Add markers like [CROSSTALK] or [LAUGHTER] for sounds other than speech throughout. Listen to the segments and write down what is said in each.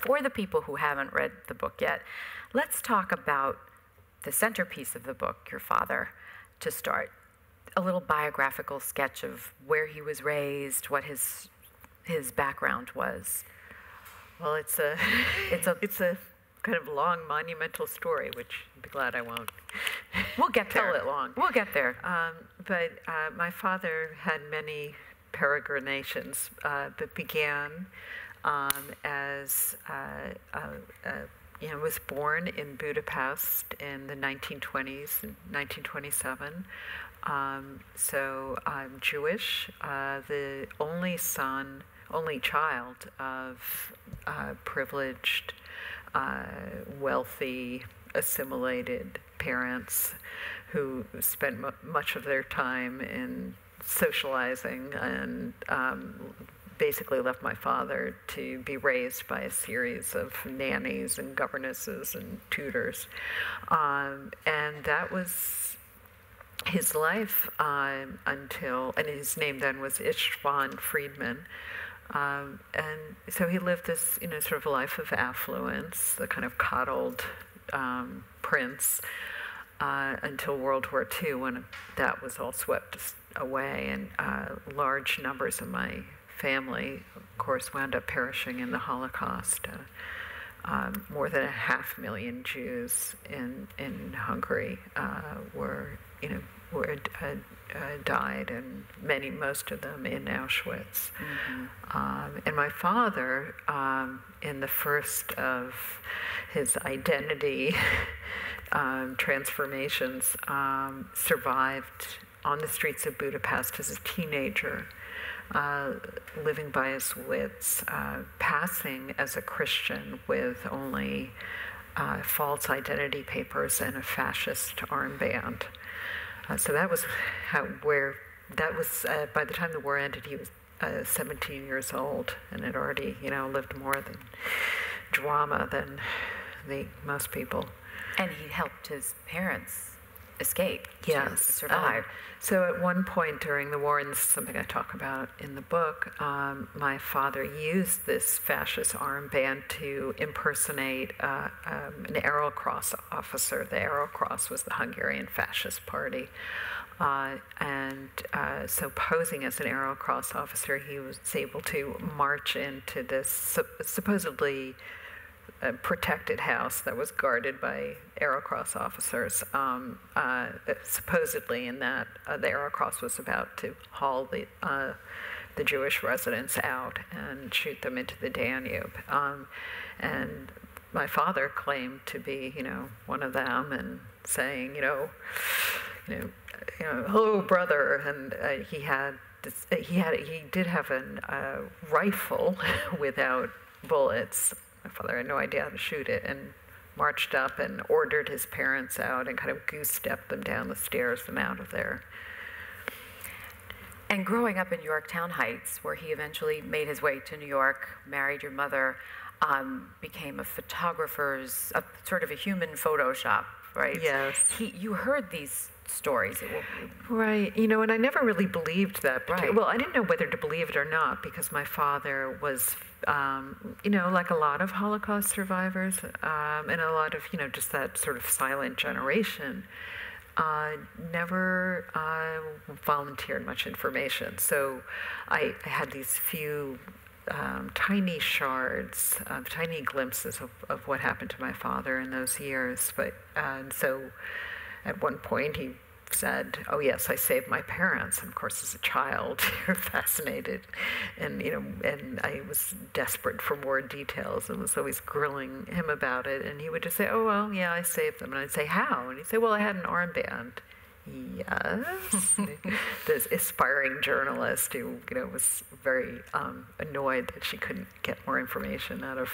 For the people who haven't read the book yet, let's talk about the centerpiece of the book, your father, to start. A little biographical sketch of where he was raised, what his his background was. Well, it's a [LAUGHS] it's a it's a kind of long monumental story, which I'd be glad I won't. We'll get there. tell it long. We'll get there. Um, but uh, my father had many peregrinations uh, that began um, as uh, uh, uh, you know was born in Budapest in the 1920s, 1927. Um, so I'm Jewish, uh, the only son, only child of uh, privileged, wealthy, assimilated parents who spent much of their time in socializing and um, basically left my father to be raised by a series of nannies and governesses and tutors. Um, and that was his life um, until, and his name then was Istvan Friedman. Um, and so he lived this, you know, sort of life of affluence, the kind of coddled um, prince, uh, until World War II, when that was all swept away, and uh, large numbers of my family, of course, wound up perishing in the Holocaust. Uh, um, more than a half million Jews in in Hungary uh, were, you know, were uh, uh, died, and many, most of them in Auschwitz. Mm-hmm. Um, and my father, um, in the first of his identity [LAUGHS] um, transformations, um, survived on the streets of Budapest as a teenager. Uh, living by his wits, uh, passing as a Christian with only uh, false identity papers and a fascist armband. Uh, so that was how, where that was. Uh, by the time the war ended, he was uh, 17 years old and had already, you know, lived more than drama than the most people. And he helped his parents escape. Yes, survive. Um, so at one point during the war, and this is something I talk about in the book, um, my father used this fascist armband to impersonate uh, um, an Arrow Cross officer. The Arrow Cross was the Hungarian fascist party. Uh, and uh, so, posing as an Arrow Cross officer, he was able to march into this supposedly a protected house that was guarded by Arrow Cross officers, um, uh, supposedly in that uh, the Arrow Cross was about to haul the, uh, the Jewish residents out and shoot them into the Danube. Um, and my father claimed to be, you know, one of them and saying, you know, you know, you know hello, brother. And uh, he had this, he had he did have a uh, rifle [LAUGHS] without bullets my father had no idea how to shoot it and marched up and ordered his parents out and kind of goose stepped them down the stairs and out of there. And growing up in Yorktown Heights, where he eventually made his way to New York, married your mother, um, became a photographer's, a, sort of a human Photoshop, right? Yes. He, you heard these stories. Right. You know, and I never really believed that. Right. Well, I didn't know whether to believe it or not because my father was, um, you know, like a lot of Holocaust survivors um, and a lot of, you know, just that sort of silent generation. Uh, never uh, volunteered much information. So I, I had these few um, tiny shards, uh, tiny glimpses of, of what happened to my father in those years. But uh, so at one point he said, "Oh yes, I saved my parents." And of course, as a child, [LAUGHS] you're fascinated, and you know, and I was desperate for more details, and was always grilling him about it. And he would just say, "Oh well, yeah, I saved them." And I'd say, "How?" And he'd say, "Well, I had an armband." Yes, [LAUGHS] this aspiring journalist who you know was very um, annoyed that she couldn't get more information out of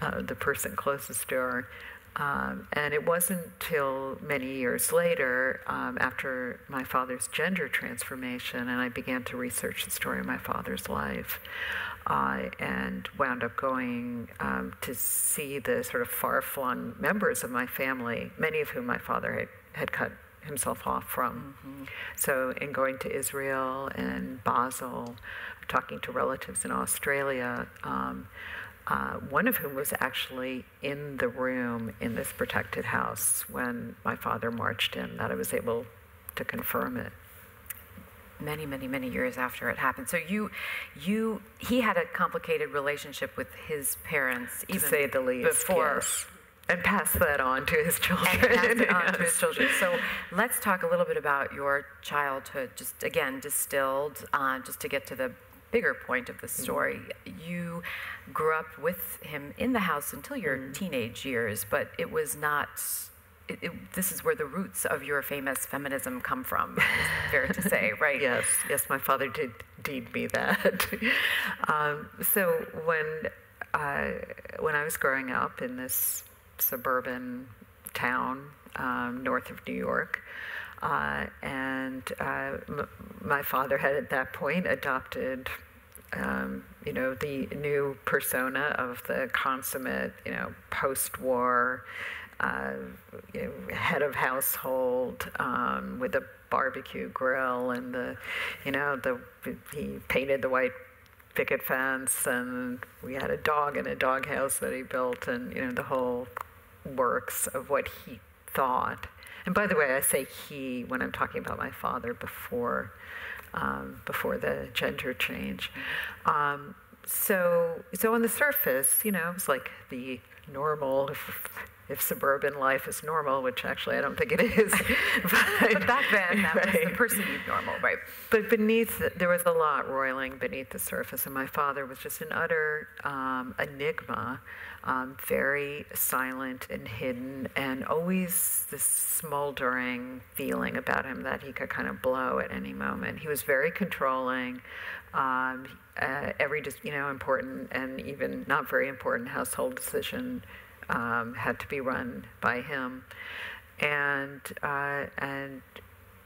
uh, the person closest to her. Um, and it wasn't until many years later, um, after my father's gender transformation, and I began to research the story of my father's life, uh, and wound up going um, to see the sort of far flung members of my family, many of whom my father had, had cut himself off from. Mm-hmm. So, in going to Israel and Basel, talking to relatives in Australia, um, uh, one of whom was actually in the room in this protected house when my father marched in, that I was able to confirm it. Many, many, many years after it happened. So you, you, he had a complicated relationship with his parents, to say the least. Before, yes. and pass that on to his children. And pass it on to his [LAUGHS] children. So let's talk a little bit about your childhood. Just again, distilled, uh, just to get to the bigger point of the story. You grew up with him in the house until your mm-hmm. teenage years, but it was not it, it, this is where the roots of your famous feminism come from, fair to say, [LAUGHS] right? yes, yes, my father did deed me that. [LAUGHS] um, so when uh, when I was growing up in this suburban town um, north of New York, uh, and uh, my father had at that point adopted um, you know, the new persona of the consummate, you know, post-war uh, you know, head of household um, with a barbecue grill and the, you know, the he painted the white picket fence and we had a dog in a doghouse that he built and you know the whole works of what he thought. And by the way, I say he when I'm talking about my father before um, before the gender change. Um, so so on the surface, you know, it was like the normal if suburban life is normal, which actually I don't think it is. [LAUGHS] but, but, back then, that right. was the perceived normal, right? But beneath, there was a lot roiling beneath the surface, and my father was just an utter um, enigma, um, very silent and hidden, and always this smoldering feeling about him that he could kind of blow at any moment. He was very controlling. Um, uh, every you know important and even not very important household decision um, had to be run by him, and uh, and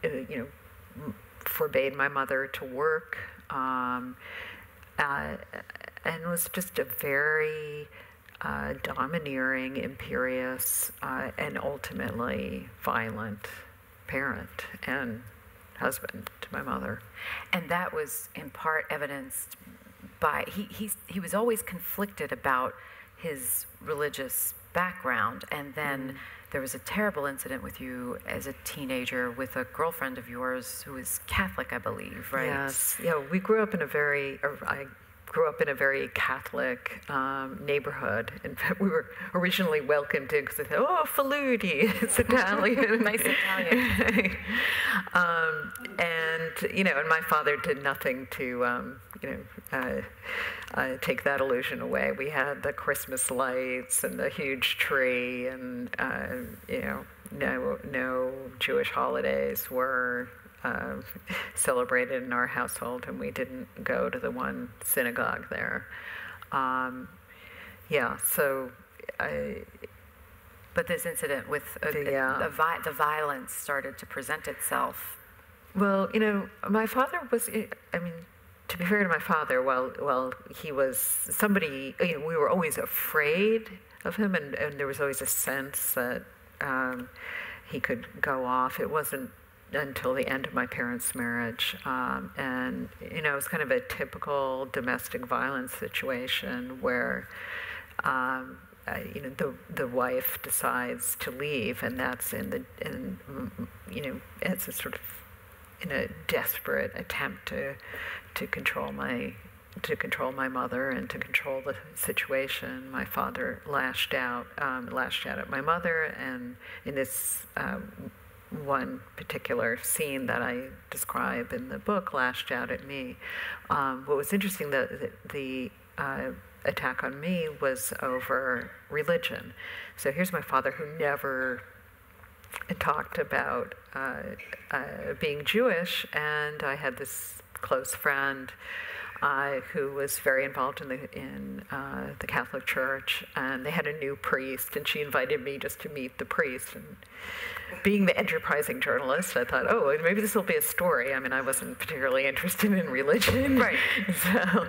uh, you know forbade my mother to work, um, uh, and was just a very uh, domineering, imperious, uh, and ultimately violent parent and husband to my mother. And that was in part evidenced by he he he was always conflicted about his religious background. And then mm. there was a terrible incident with you as a teenager with a girlfriend of yours who was Catholic, I believe, right? Yes. Yeah, we grew up in a very, I grew up in a very Catholic um, neighborhood. In fact, we were originally welcomed in because they said, "Oh, Faludi, [LAUGHS] it's [LAUGHS] Italian, nice Italian." [LAUGHS] um, and you know, and my father did nothing to, um, you know. Uh, uh, take that illusion away. We had the Christmas lights and the huge tree, and uh, you know, no no Jewish holidays were uh, [LAUGHS] celebrated in our household, and we didn't go to the one synagogue there. Um, yeah, so I. But this incident with uh, the, uh, the, vi- the violence started to present itself. Well, you know, my father was. I mean, to be fair to my father, while while he was somebody, you know, we were always afraid of him, and, and there was always a sense that um, he could go off. It wasn't until the end of my parents' marriage. Um, and, you know, it was kind of a typical domestic violence situation where, um, uh, you know, the, the wife decides to leave, and that's in the, in, you know, it's a sort of in a desperate attempt to, to control my to control my mother and to control the situation. My father lashed out, um, lashed out at my mother, and in this um, one particular scene that I describe in the book lashed out at me. Um, what was interesting, the, the, uh, attack on me was over religion. So here's my father who never talked about uh, uh, being Jewish, and I had this close friend uh, who was very involved in the in uh, the Catholic Church, and they had a new priest, and she invited me just to meet the priest. And being the enterprising journalist, I thought, oh, maybe this will be a story. I mean, I wasn't particularly interested in religion, [LAUGHS] right? [LAUGHS] so,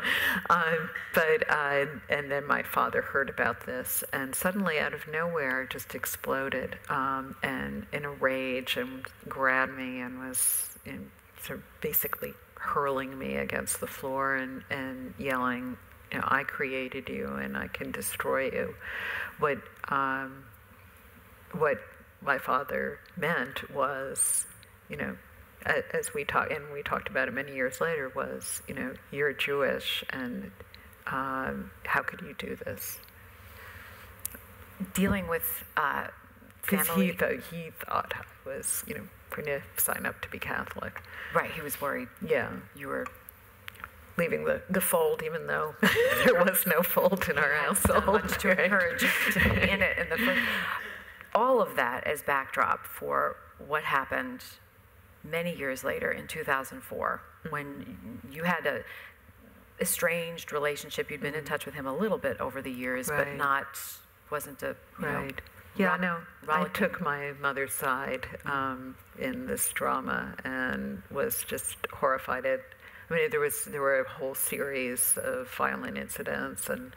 um, but uh, and then my father heard about this, and suddenly, out of nowhere, just exploded, um, and in a rage, and grabbed me, and was in, sort of basically hurling me against the floor and, and yelling, you know, I created you and I can destroy you. What um, what my father meant was, you know, as we talked and we talked about it many years later was, you know, you're Jewish and um, how could you do this? Dealing with uh, because he thought he thought I was, you know, going to sign up to be Catholic. Right, he was worried. Yeah, you were leaving the, the fold, even though [LAUGHS] there was no fold in our household. much to encourage in it in the first. [LAUGHS] All of that as backdrop for what happened many years later in 2004 when you had a estranged relationship. You'd been in mm-hmm. touch with him a little bit over the years, right. but not wasn't a right. Know, yeah, no. I took my mother's side um, in this drama and was just horrified at. I mean, there was there were a whole series of violent incidents and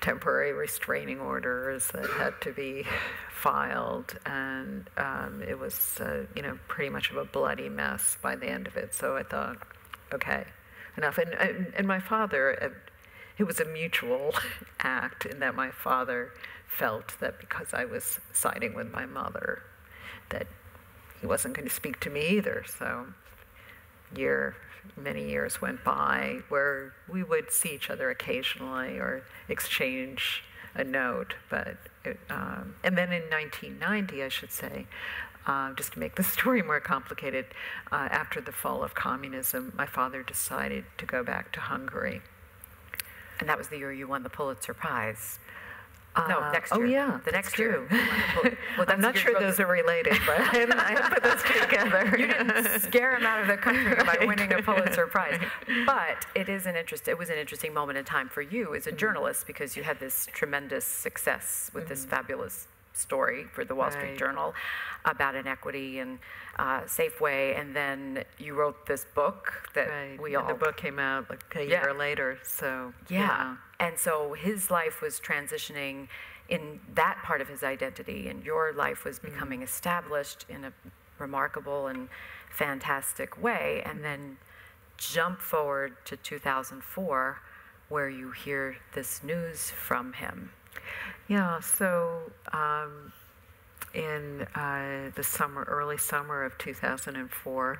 temporary restraining orders that had to be filed, and um, it was uh, you know pretty much of a bloody mess by the end of it. So I thought, okay, enough. And and, and my father, uh, it was a mutual [LAUGHS] act in that my father felt that because I was siding with my mother, that he wasn't going to speak to me either. So, year, many years went by where we would see each other occasionally or exchange a note. But it, um, and then in 1990, I should say, uh, just to make the [LAUGHS] story more complicated, uh, after the fall of communism, my father decided to go back to Hungary. And that was the year you won the Pulitzer Prize. Uh, no, next oh, year. Oh yeah, the next year. well, [LAUGHS] I'm not sure those are related, but I put those [LAUGHS] together. you didn't scare him out of the country right. by [LAUGHS] winning a Pulitzer Prize. But it is an interest. It was an interesting moment in time for you as a mm-hmm. journalist because you had this tremendous success with mm-hmm. this fabulous story for the Wall Street Journal about inequity and uh, Safeway, and then you wrote this book that right. we all. And the book came out like a yeah. year later, so yeah. yeah. And so his life was transitioning in that part of his identity, and your life was mm-hmm. becoming mm-hmm. established in a remarkable and fantastic way, and then jump forward to 2004, where you hear this news from him. Yeah, so um, in uh, the summer, early summer of 2004,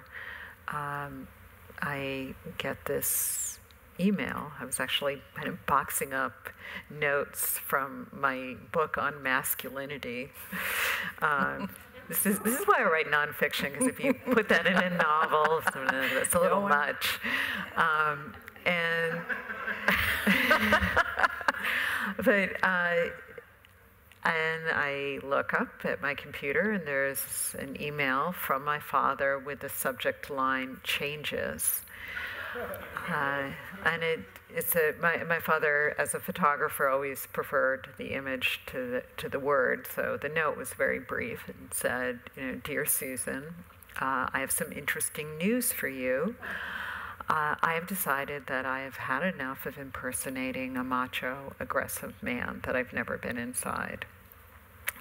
um, I get this email. I was actually kind of boxing up notes from my book on masculinity. [LAUGHS] Um, this is this is why I write nonfiction because if you put that in a novel, it's a little much. Um, and [LAUGHS] but uh, and I look up at my computer, and there's an email from my father with the subject line changes. Uh, and it, it's a, my, my father, as a photographer, always preferred the image to the, to the word. So the note was very brief and said, you know, Dear Susan, uh, I have some interesting news for you. Uh, I have decided that I have had enough of impersonating a macho, aggressive man, that I've never been inside.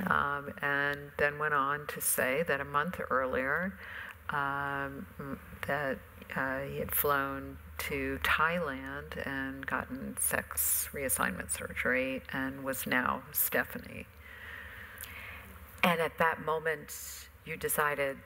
Um, and then went on to say that a month earlier, um, that uh, he had flown to Thailand and gotten sex reassignment surgery and was now Stephanie. And at that moment, you decided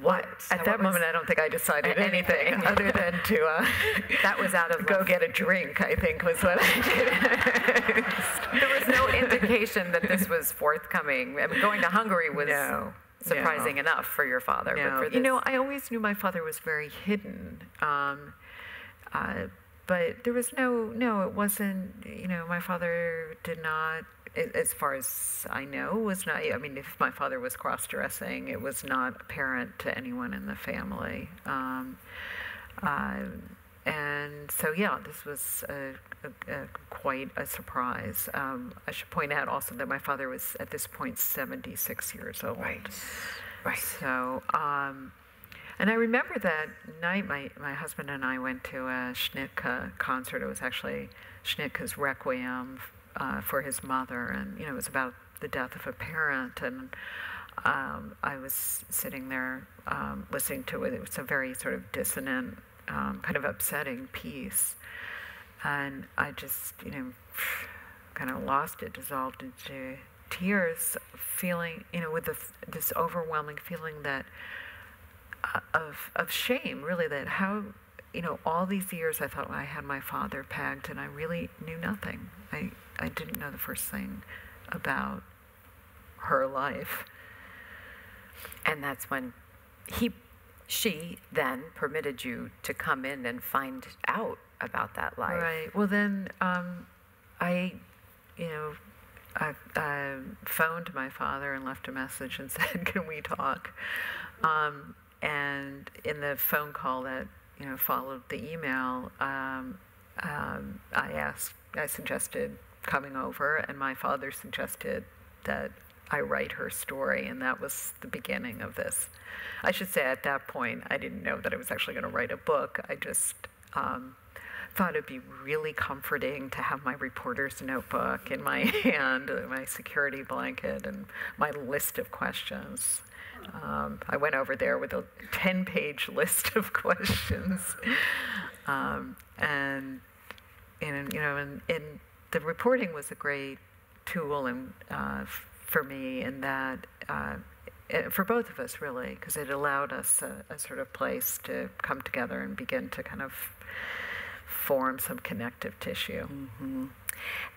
what? At that moment, I don't think I decided [LAUGHS] anything, anything other than to. Uh, [LAUGHS] that was out of [LAUGHS] go get a drink. I think was what I did. there was no indication that this was forthcoming. I mean, going to Hungary was no, surprising no. enough for your father. No. But you know, I always knew my father was very hidden. Um, uh, but there was no, no, it wasn't. You know, my father did not as far as I know, was not. I mean, if my father was cross-dressing, it was not apparent to anyone in the family. Um, uh, and so, yeah, this was a, a, a quite a surprise. Um, I should point out also that my father was at this point 76 years old. Right. Right. So, um, and I remember that night, my, my husband and I went to a Schnittke concert. It was actually Schnittke's Requiem uh, for his mother, and you know it was about the death of a parent, and um, I was sitting there um, listening to it. It was a very sort of dissonant, um, kind of upsetting piece, and I just, you know, kind of lost it, dissolved into tears, feeling, you know, with this, this overwhelming feeling that uh, of of shame, really, that how, you know, all these years I thought I had my father pegged, and I really knew nothing. I I didn't know the first thing about her life. And that's when he, she then permitted you to come in and find out about that life. Right. Well, then um, I, you know, I, I, phoned my father and left a message and [LAUGHS] said, "Can we talk?" Um, and in the phone call that you know followed the email, um, um I asked, I suggested coming over, and my father suggested that I write her story, and that was the beginning of this. I should say at that point, I didn't know that I was actually going to write a book. I just um, thought it'd be really comforting to have my reporter's notebook in my [LAUGHS] hand, my security blanket, and my list of questions. Um, I went over there with a 10 page [LAUGHS] list of questions. Um, and, and, you know, and, and, the reporting was a great tool and uh, for me in that, uh, for both of us really, because it allowed us a, a, sort of place to come together and begin to kind of form some connective tissue. Mm-hmm.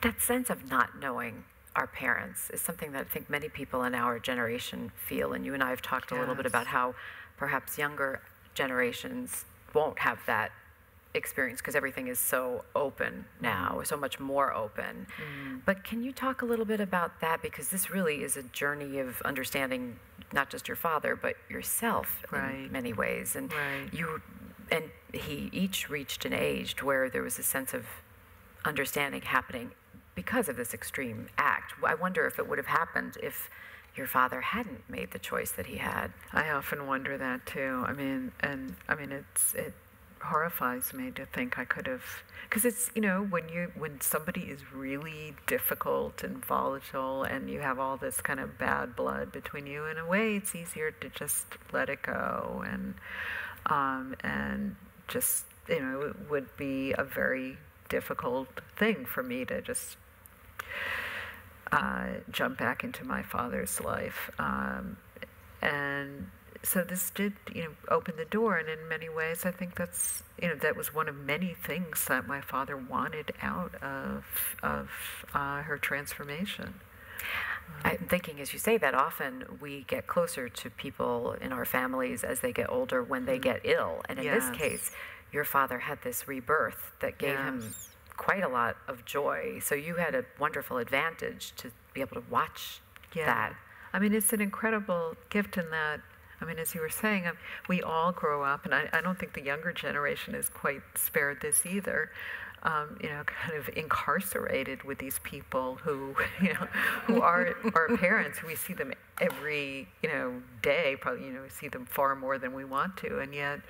That sense of not knowing our parents is something that I think many people in our generation feel, and you and I have talked a little bit about how perhaps younger generations won't have that experience because everything is so open now, so much more open. Mm. But can you talk a little bit about that? Because this really is a journey of understanding not just your father, but yourself right. in many ways. And right. you and he each reached an age where there was a sense of understanding happening because of this extreme act. I wonder if it would have happened if your father hadn't made the choice that he had. I often wonder that too. I mean, and I mean, it's it horrifies me to think I could have because it's you know when you when somebody is really difficult and volatile and you have all this kind of bad blood between you in a way it's easier to just let it go and um, and just you know it would be a very difficult thing for me to just uh, jump back into my father's life um, and so this did, you know, open the door, and in many ways, I think that's, you know, that was one of many things that my father wanted out of of uh, her transformation. I'm thinking as you say that often we get closer to people in our families as they get older when they mm. get ill, and in yes. this case, your father had this rebirth that gave yes. him quite a lot of joy. So you had a wonderful advantage to be able to watch yeah. that. I mean, it's an incredible gift in that I mean, as you were saying, um, we all grow up, and I, I, don't think the younger generation is quite spared this either. Um, you know, kind of incarcerated with these people who, [LAUGHS] you know, who are our parents. We see them every, you know, day. Probably, you know, we see them far more than we want to, and yet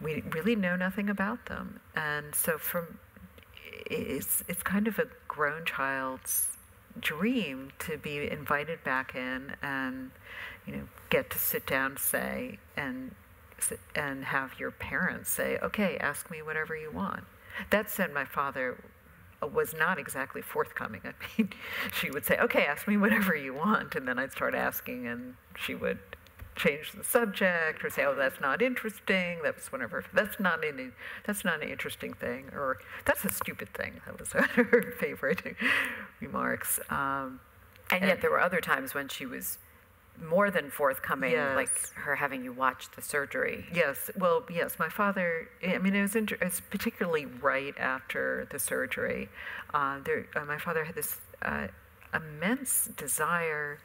we really know nothing about them. And so, from it's it's kind of a grown child's dream to be invited back in and you know get to sit down say and and have your parents say okay ask me whatever you want that said my father was not exactly forthcoming [LAUGHS] i mean she would say okay ask me whatever you want and then i'd start asking and she would change the subject or say, "Oh, that's not interesting." That was one of her. That's not any. That's not an interesting thing, or that's a stupid thing. That was [LAUGHS] her favorite remarks. Um, and, and yet, there were other times when she was more than forthcoming, yes. like her having you watch the surgery. Yes, well, yes, my father. I mean, it was, inter- it was particularly right after the surgery. Uh, there, uh, my father had this uh, immense desire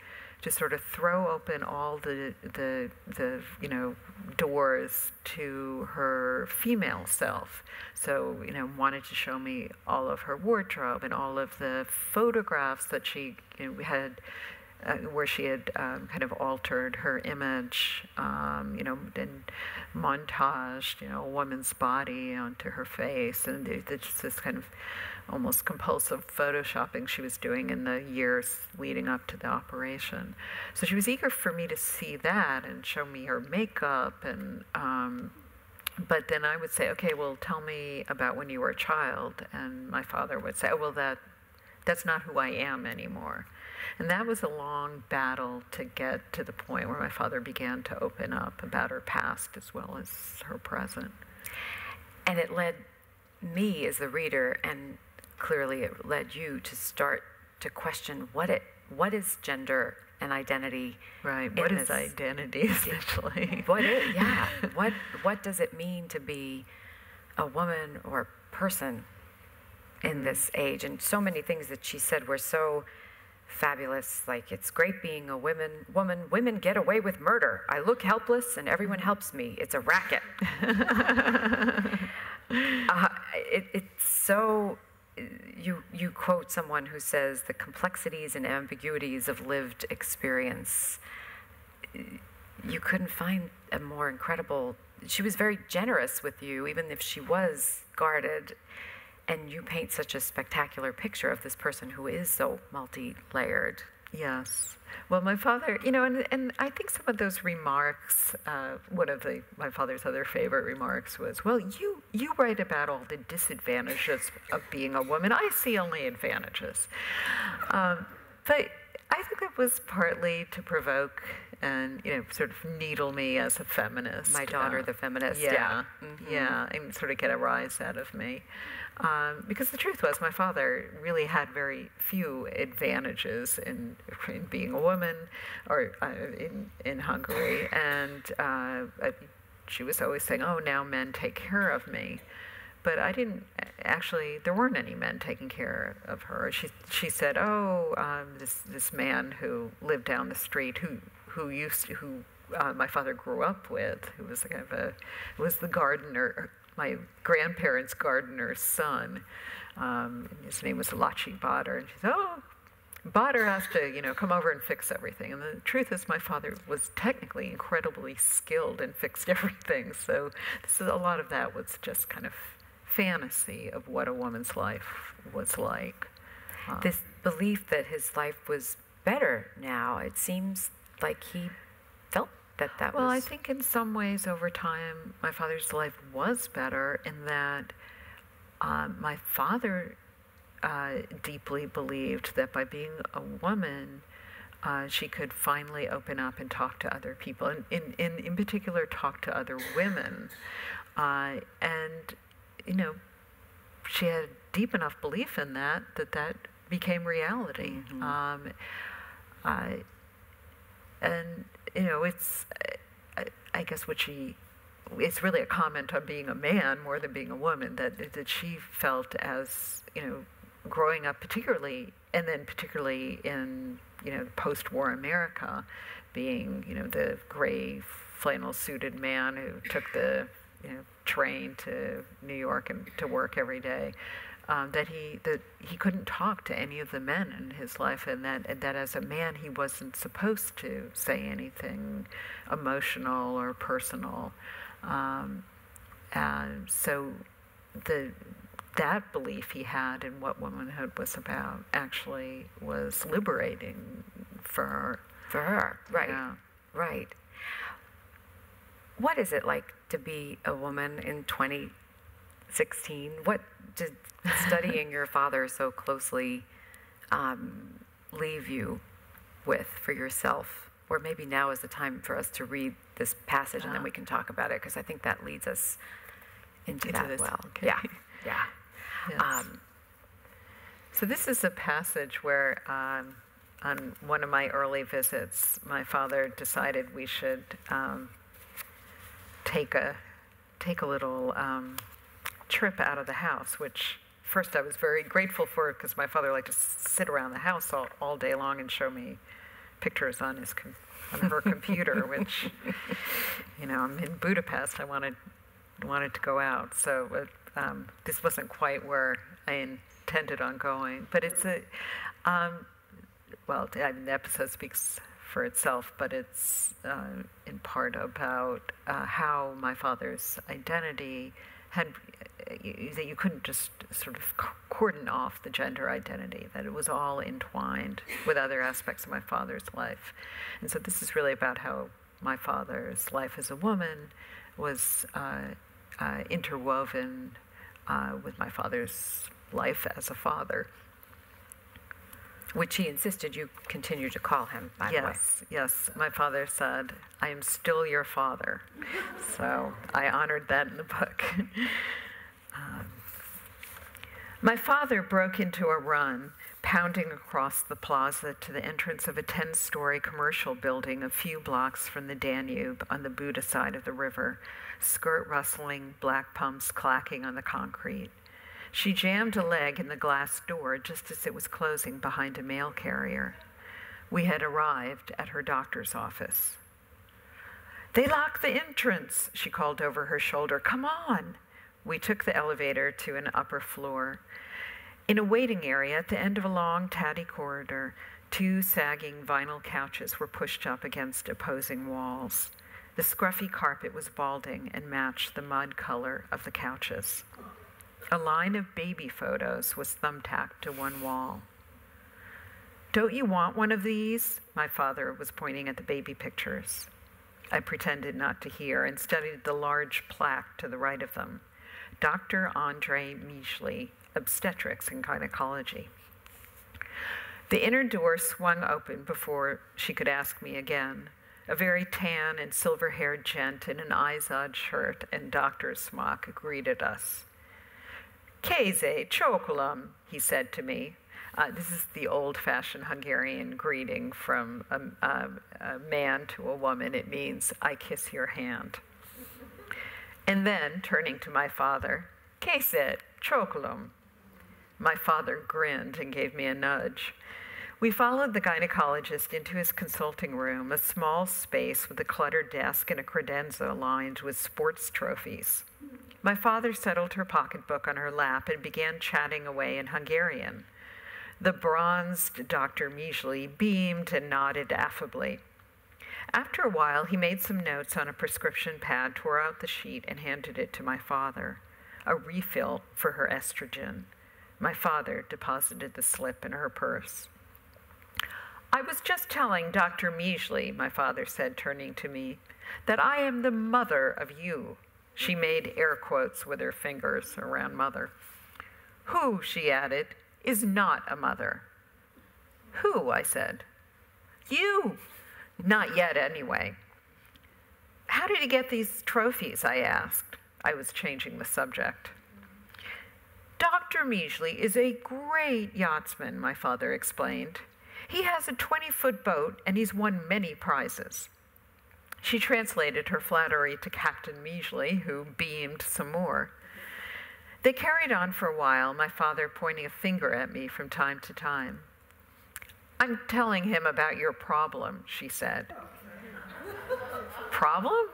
to sort of throw open all the the the you know doors to her female self. So you know wanted to show me all of her wardrobe and all of the photographs that she you know, had. Uh, where she had um, kind of altered her image, um, you know, and montaged, you know, a woman's body onto her face, and there's this kind of almost compulsive photoshopping she was doing in the years leading up to the operation. So she was eager for me to see that and show me her makeup and um, but then I would say, okay, well, tell me about when you were a child, and my father would say, oh, well, that that's not who I am anymore. And that was a long battle to get to the point where my father began to open up about her past as well as her present. And it led me as the reader, and clearly it led you to start to question what it what is gender and identity. Right. What is identity [LAUGHS] essentially? what is [LAUGHS] yeah. what what does it mean to be a woman or a person in this age? And so many things that she said were so fabulous. Like it's great being a woman. Woman, women get away with murder. I look helpless, and everyone mm-hmm. helps me. It's a racket. [LAUGHS] uh, it, it's so. You you quote someone who says the complexities and ambiguities of lived experience. You couldn't find a more incredible. She was very generous with you, even if she was guarded and you paint such a spectacular picture of this person who is so multi-layered. Yes. Well, my father, you know, and, and I think some of those remarks, uh, one of the, my father's other favorite remarks was, well, you, you write about all the disadvantages of being a woman. I see only advantages. Um, but I think that was partly to provoke and you know sort of needle me as a feminist. My daughter, uh, the feminist. Yeah, yeah, mm-hmm. yeah, and sort of get a rise out of me. Um, because the truth was, my father really had very few advantages in, in being a woman or uh, in, in Hungary. And uh, she was always saying, oh, now men take care of me. But I didn't actually, there weren't any men taking care of her. She, she said, oh, um, this, this man who lived down the street, who, who used to, who uh, my father grew up with, who was kind of a, was the gardener, my grandparents' gardener's son. Um, his name was Lachi Bader, and she said, "Oh, Bader has to, you know, come over and fix everything." And the truth is, my father was technically incredibly skilled and fixed [LAUGHS] everything. So this is, a lot of that was just kind of fantasy of what a woman's life was like. Um, this belief that his life was better now. It seems like he that that well, was. I think in some ways over time, my father's life was better in that um, my father uh, deeply believed that by being a woman, uh, she could finally open up and talk to other people, and in, in, in particular, talk to other women. Uh, and, you know, she had deep enough belief in that that that became reality. Mm-hmm. Um, and you know, it's, I, guess what she, it's really a comment on being a man more than being a woman that, that she felt as, you know, growing up particularly, and then particularly in, you know, post-war America, being, you know, the gray flannel-suited man who took the, you know, train to New York and to work every day um, that he that he couldn't talk to any of the men in his life, and that and that as a man he wasn't supposed to say anything emotional or personal, um, and so the that belief he had in what womanhood was about actually was liberating for her. For her, right, yeah. right. What is it like to be a woman in 2016? What did studying your father so closely um, leave you with for yourself? Or maybe now is the time for us to read this passage and then we can talk about it because I think that leads us into, into that this. well. Okay. Yeah, [LAUGHS] yeah. Yes. Um, so this is a passage where um, on one of my early visits, my father decided we should um, take a take a little um, trip out of the house, which first I was very grateful for because my father liked to sit around the house all, all day long and show me pictures on his com- on her computer, [LAUGHS] which you know I'm in Budapest. I wanted wanted to go out, so um, this wasn't quite where I intended on going. But it's a um, well, I mean, the episode speaks for itself, but it's uh, in part about uh, how my father's identity had that you couldn't just sort of cordon off the gender identity, that it was all entwined with other aspects of my father's life. And so this is really about how my father's life as a woman was uh, uh, interwoven uh, with my father's life as a father. Which he insisted you continue to call him, by the way. Yes, yes. My father said, I am still your father. So I honored that in the book. [LAUGHS] um, my father broke into a run, pounding across the plaza to the entrance of a 10 story commercial building a few blocks from the Danube on the Buda side of the river, skirt rustling, black pumps clacking on the concrete. She jammed a leg in the glass door just as it was closing behind a mail carrier. We had arrived at her doctor's office. They locked the entrance, she called over her shoulder. Come on. We took the elevator to an upper floor. In a waiting area at the end of a long, tatty corridor, two sagging vinyl couches were pushed up against opposing walls. The scruffy carpet was balding and matched the mud color of the couches. A line of baby photos was thumbtacked to one wall. Don't you want one of these? My father was pointing at the baby pictures. I pretended not to hear and studied the large plaque to the right of them. Dr. Andre Mijli, Obstetrics and Gynecology. The inner door swung open before she could ask me again. A very tan and silver haired gent in an Izod shirt and doctor's smock greeted us. Keze chocolum, he said to me. Uh, this is the old fashioned Hungarian greeting from a, a, a man to a woman. It means, I kiss your hand. And then, turning to my father, Keze chocolum. My father grinned and gave me a nudge. We followed the gynecologist into his consulting room, a small space with a cluttered desk and a credenza lined with sports trophies. My father settled her pocketbook on her lap and began chatting away in Hungarian. The bronzed Dr. Mijli beamed and nodded affably. After a while, he made some notes on a prescription pad, tore out the sheet, and handed it to my father. A refill for her estrogen. My father deposited the slip in her purse. I was just telling Dr. Mijli, my father said, turning to me, that I am the mother of you. She made air quotes with her fingers around mother. Who, she added, is not a mother? Who, I said. You. Not yet, anyway. How did he get these trophies? I asked. I was changing the subject. Dr. Mijli is a great yachtsman, my father explained. He has a 20 foot boat and he's won many prizes. She translated her flattery to Captain Mijli, who beamed some more. They carried on for a while, my father pointing a finger at me from time to time. I'm telling him about your problem, she said. [LAUGHS] problem?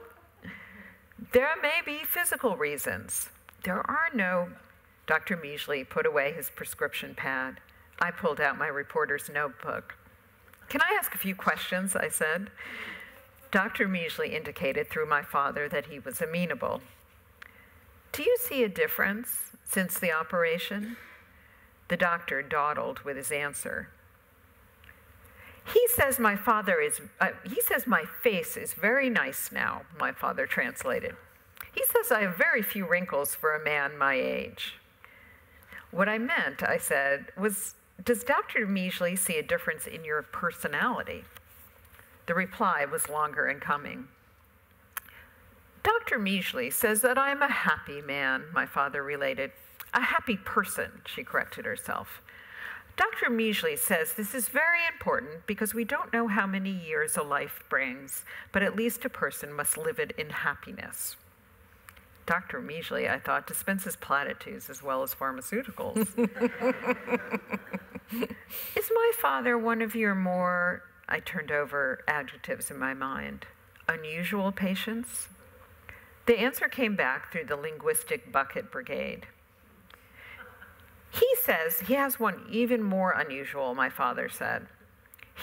There may be physical reasons. There are no. Dr. Mijli put away his prescription pad. I pulled out my reporter's notebook. Can I ask a few questions? I said. Dr. Mijli indicated through my father that he was amenable. Do you see a difference since the operation? The doctor dawdled with his answer. He says my father is, uh, he says my face is very nice now, my father translated. He says I have very few wrinkles for a man my age. What I meant, I said, was Does Dr. Mijli see a difference in your personality? The reply was longer in coming. Dr. Mijli says that I am a happy man, my father related. A happy person, she corrected herself. Dr. Mijli says this is very important because we don't know how many years a life brings, but at least a person must live it in happiness. Dr. Mijli, I thought, dispenses platitudes as well as pharmaceuticals. [LAUGHS] is my father one of your more I turned over adjectives in my mind. Unusual patients? The answer came back through the linguistic bucket brigade. He says he has one even more unusual, my father said.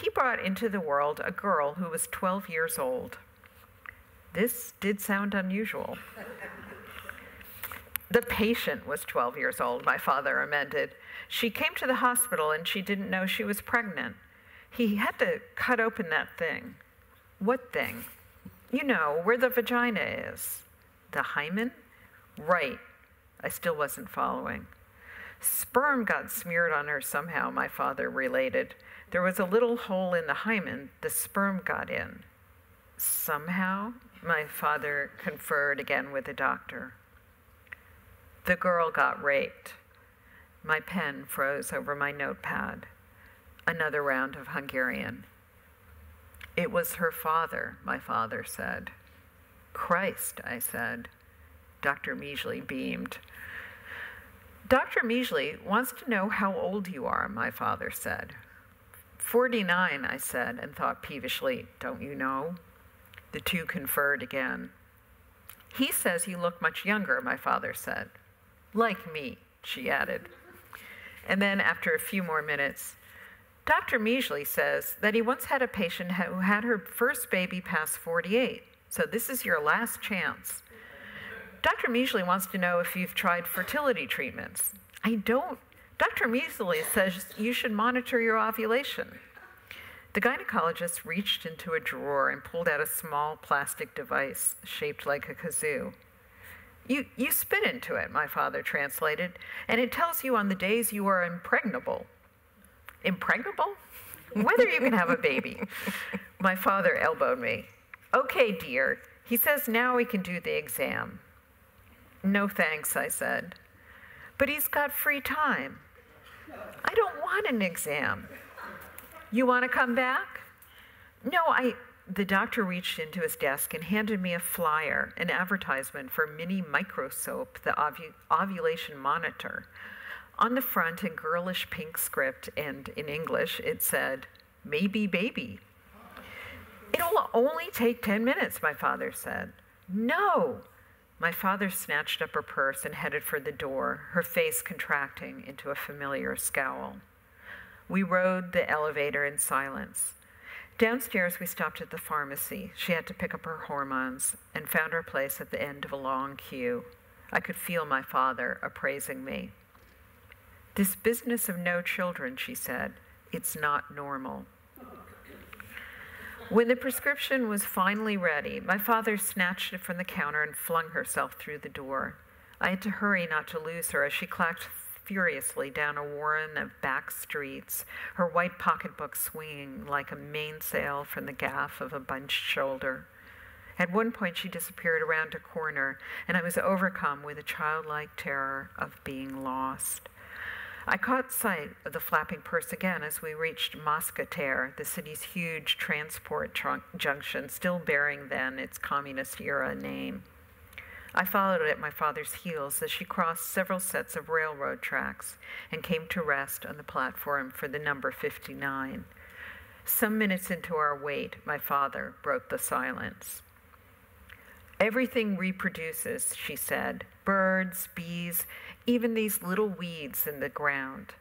He brought into the world a girl who was 12 years old. This did sound unusual. The patient was 12 years old, my father amended. She came to the hospital and she didn't know she was pregnant he had to cut open that thing. What thing? You know, where the vagina is. The hymen? Right. I still wasn't following. Sperm got smeared on her somehow, my father related. There was a little hole in the hymen, the sperm got in. Somehow, my father conferred again with the doctor. The girl got raped. My pen froze over my notepad. Another round of Hungarian. It was her father, my father said. Christ, I said. Dr. Measley beamed. Dr. Measley wants to know how old you are, my father said. 49, I said, and thought peevishly, Don't you know? The two conferred again. He says you look much younger, my father said. Like me, she added. And then, after a few more minutes, Dr. Measley says that he once had a patient who had her first baby past 48. So this is your last chance. Dr. Measley wants to know if you've tried fertility treatments. I don't. Dr. Measley says you should monitor your ovulation. The gynecologist reached into a drawer and pulled out a small plastic device shaped like a kazoo. You, you spit into it, my father translated, and it tells you on the days you are impregnable. Impregnable? Whether you can have a baby. [LAUGHS] My father elbowed me. Okay, dear. He says now we can do the exam. No thanks, I said. But he's got free time. I don't want an exam. You want to come back? No, I. The doctor reached into his desk and handed me a flyer, an advertisement for Mini Microscope, the ovu- ovulation monitor. On the front, in girlish pink script and in English, it said, Maybe baby. It'll only take 10 minutes, my father said. No. My father snatched up her purse and headed for the door, her face contracting into a familiar scowl. We rode the elevator in silence. Downstairs, we stopped at the pharmacy. She had to pick up her hormones and found her place at the end of a long queue. I could feel my father appraising me. This business of no children, she said, it's not normal. When the prescription was finally ready, my father snatched it from the counter and flung herself through the door. I had to hurry not to lose her as she clacked furiously down a warren of back streets, her white pocketbook swinging like a mainsail from the gaff of a bunched shoulder. At one point, she disappeared around a corner, and I was overcome with a childlike terror of being lost. I caught sight of the flapping purse again as we reached Moszkva tér, the city's huge transport junction, still bearing then its communist era name. I followed at my father's heels as she crossed several sets of railroad tracks and came to rest on the platform for the number 59. Some minutes into our wait, my father broke the silence. Everything reproduces, she said birds, bees, even these little weeds in the ground.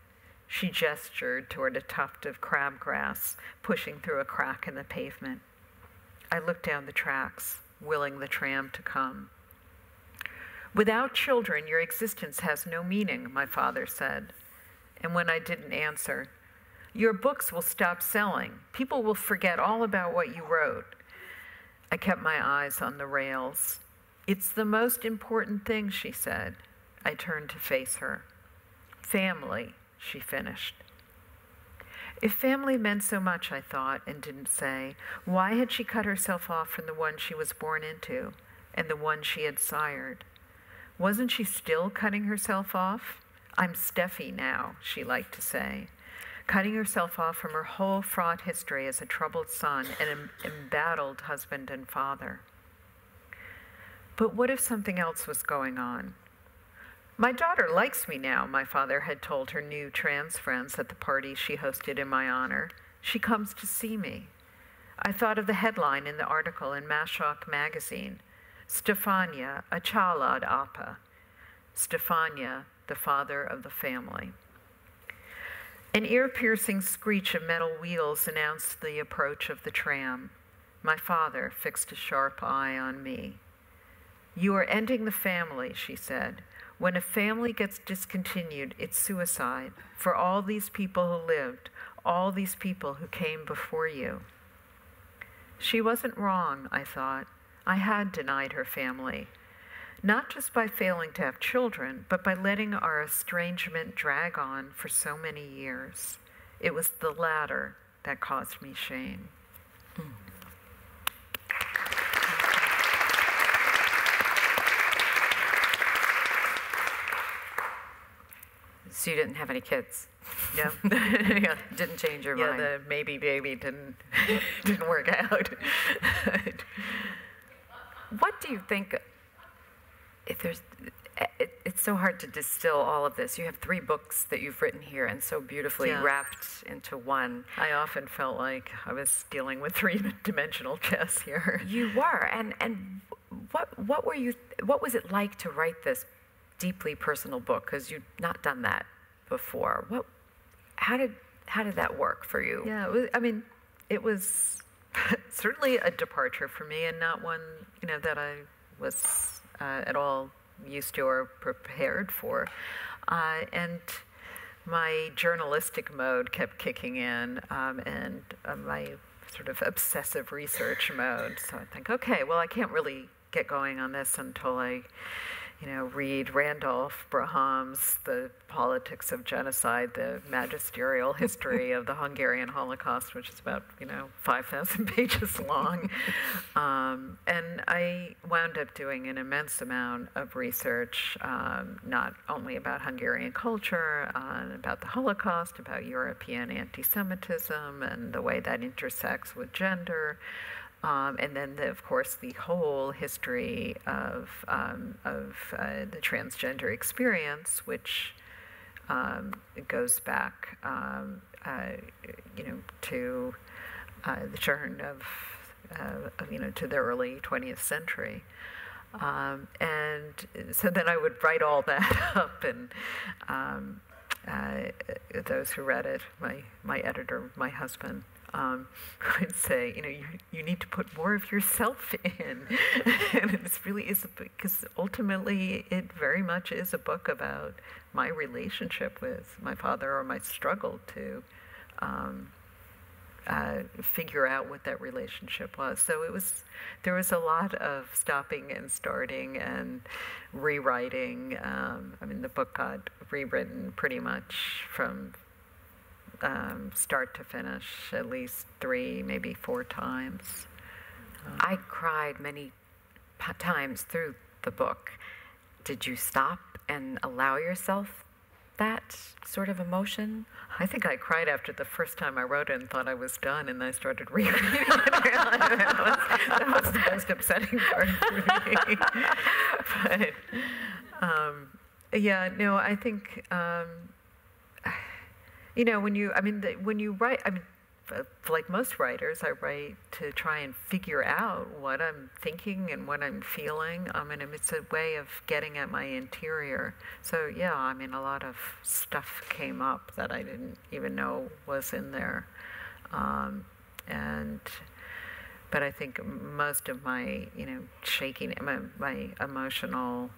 She gestured toward a tuft of crabgrass pushing through a crack in the pavement. I looked down the tracks, willing the tram to come. Without children, your existence has no meaning, my father said. And when I didn't answer, your books will stop selling. People will forget all about what you wrote. I kept my eyes on the rails. It's the most important thing, she said. I turned to face her. Family, she finished. If family meant so much, I thought, and didn't say, why had she cut herself off from the one she was born into and the one she had sired? Wasn't she still cutting herself off? I'm Steffi now, she liked to say, cutting herself off from her whole fraught history as a troubled son and an embattled husband and father. But what if something else was going on? My daughter likes me now, my father had told her new trans friends at the party she hosted in my honor. She comes to see me. I thought of the headline in the article in Mashok magazine Stefania, a Chalad Appa. Stefania, the father of the family. An ear piercing screech of metal wheels announced the approach of the tram. My father fixed a sharp eye on me. You are ending the family, she said. When a family gets discontinued, it's suicide for all these people who lived, all these people who came before you. She wasn't wrong, I thought. I had denied her family. not just by failing to have children, but by letting our estrangement drag on for so many years. It was the latter that caused me shame. Mm. So you didn't have any kids? Yeah. [LAUGHS] yeah. Didn't change your yeah, mind? Yeah, the maybe baby didn't, [LAUGHS] didn't work out. [LAUGHS] what do you think, if there's, it, it's so hard to distill all of this. You have three books that you've written here and so beautifully yes. wrapped into one. I often felt like I was dealing with three-dimensional chess here. You were, and and what what were you? What was it like to write this deeply personal book because you'd not done that before. What, how did how did that work for you? Yeah, was, I mean, it was [LAUGHS] certainly a departure for me, and not one you know that I was uh, at all used to or prepared for. Uh, and my journalistic mode kept kicking in, um, and uh, my sort of obsessive research mode. So I think, okay, well, I can't really get going on this until I you know, read Randolph Braham's The Politics of Genocide, the magisterial history of the Hungarian Holocaust, which is about, you know, 5,000 [LAUGHS] pages long. um, and I wound up doing an immense amount of research, um, not only about Hungarian culture, uh, about the Holocaust, about European anti Semitism, and the way that intersects with gender. Um, and then, the, of course, the whole history of, um, of uh, the transgender experience, which um, goes back, um, uh, you know, to uh, the turn of, uh, you know, to the early 20th century. Um, and so then I would write all that [LAUGHS] up, and um, uh, those who read it, my, my editor, my husband, um, [LAUGHS] would say, you know, you, you need to put more of yourself [LAUGHS] in. and this really is, because ultimately it very much is a book about my relationship with my father or my struggle to um, uh, figure out what that relationship was. So it was, there was a lot of stopping and starting and rewriting. Um, I mean, the book got rewritten pretty much from um, start to finish at least three, maybe four times. Um, I cried many times through the book. Did you stop and allow yourself that sort of emotion? I think I cried after the first time I wrote it and thought I was done, and I started [LAUGHS] rereading it. [LAUGHS] that, was, that was the most upsetting part for me. [LAUGHS] but um, yeah, no, I think. Um, you know, when you, I mean, the, when you write, I mean, like most writers, I write to try and figure out what I'm thinking and what I'm feeling. I mean, it's a way of getting at my interior. So, yeah, I mean, a lot of stuff came up that I didn't even know was in there. Um, and, but I think most of my, you know, shaking, my, my emotional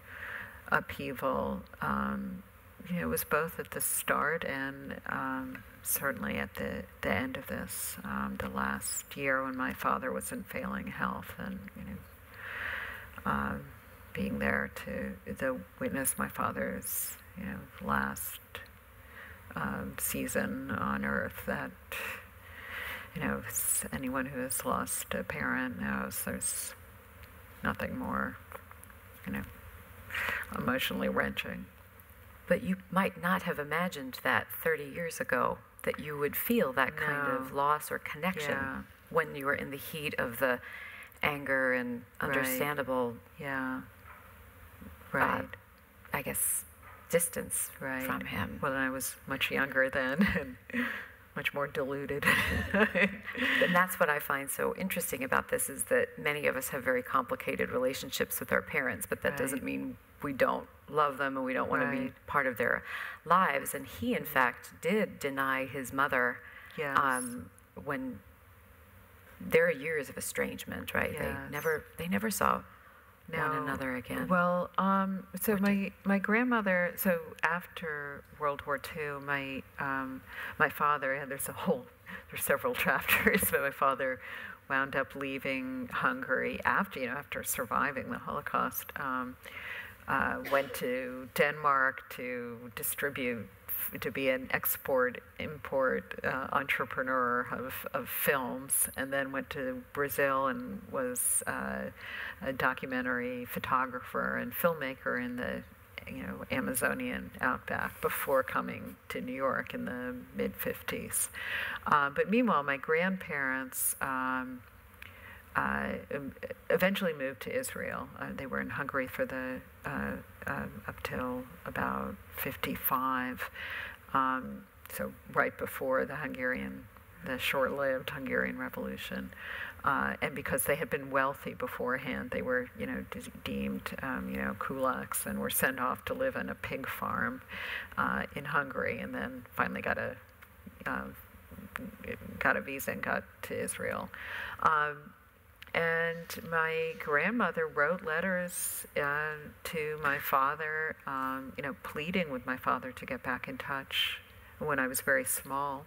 upheaval um, it was both at the start and um, certainly at the, the end of this, um, the last year when my father was in failing health, and you know, um, being there to the witness my father's you know last um, season on earth. That you know, anyone who has lost a parent knows there's nothing more, you know, emotionally wrenching. But you might not have imagined that 30 years ago that you would feel that no. kind of loss or connection yeah. when you were in the heat of the anger and understandable, right. yeah, uh, right. Uh, I guess distance right. from him. Well, I was much younger then [LAUGHS] much more diluted. [LAUGHS] and that's what I find so interesting about this is that many of us have very complicated relationships with our parents, but that right. doesn't mean we don't love them and we don't want right. to be part of their lives. And he, in fact, did deny his mother yes. um, when there are years of estrangement, right? Yes. They never they never saw one another again. Well, um, so my my grandmother. So after World War II, my um, my father. There's a whole there's several [LAUGHS] chapters, but my father wound up leaving Hungary after, you know, after surviving the Holocaust. Um, uh, went to Denmark to distribute, to be an export import uh, entrepreneur of, of films, and then went to Brazil and was uh, a documentary photographer and filmmaker in the you know, Amazonian outback before coming to New York in the mid 50s. Uh, but meanwhile, my grandparents um, uh, eventually moved to Israel. Uh, they were in Hungary for the uh, uh, up till about 55, um, so right before the Hungarian, the short-lived Hungarian Revolution. Uh, and because they had been wealthy beforehand, they were, you know, de- deemed, um, you know, kulaks and were sent off to live on a pig farm in Hungary, and then finally got a got a visa and got to Israel. Um, and my grandmother wrote letters uh, to my father, um, you know, pleading with my father to get back in touch when I was very small.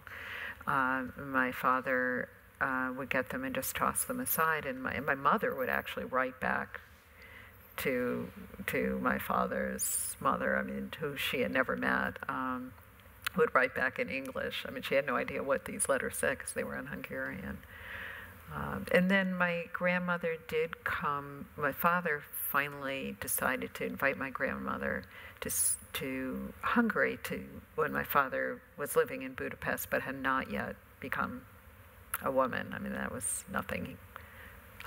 Uh, my father uh, would get them and just toss them aside, and my, and my mother would actually write back to to my father's mother. I mean, who she had never met. Um, would write back in English. I mean, she had no idea what these letters said because they were in Hungarian. Um, and then my grandmother did come. My father finally decided to invite my grandmother to to Hungary to when my father was living in Budapest, but had not yet become a woman. I mean, that was nothing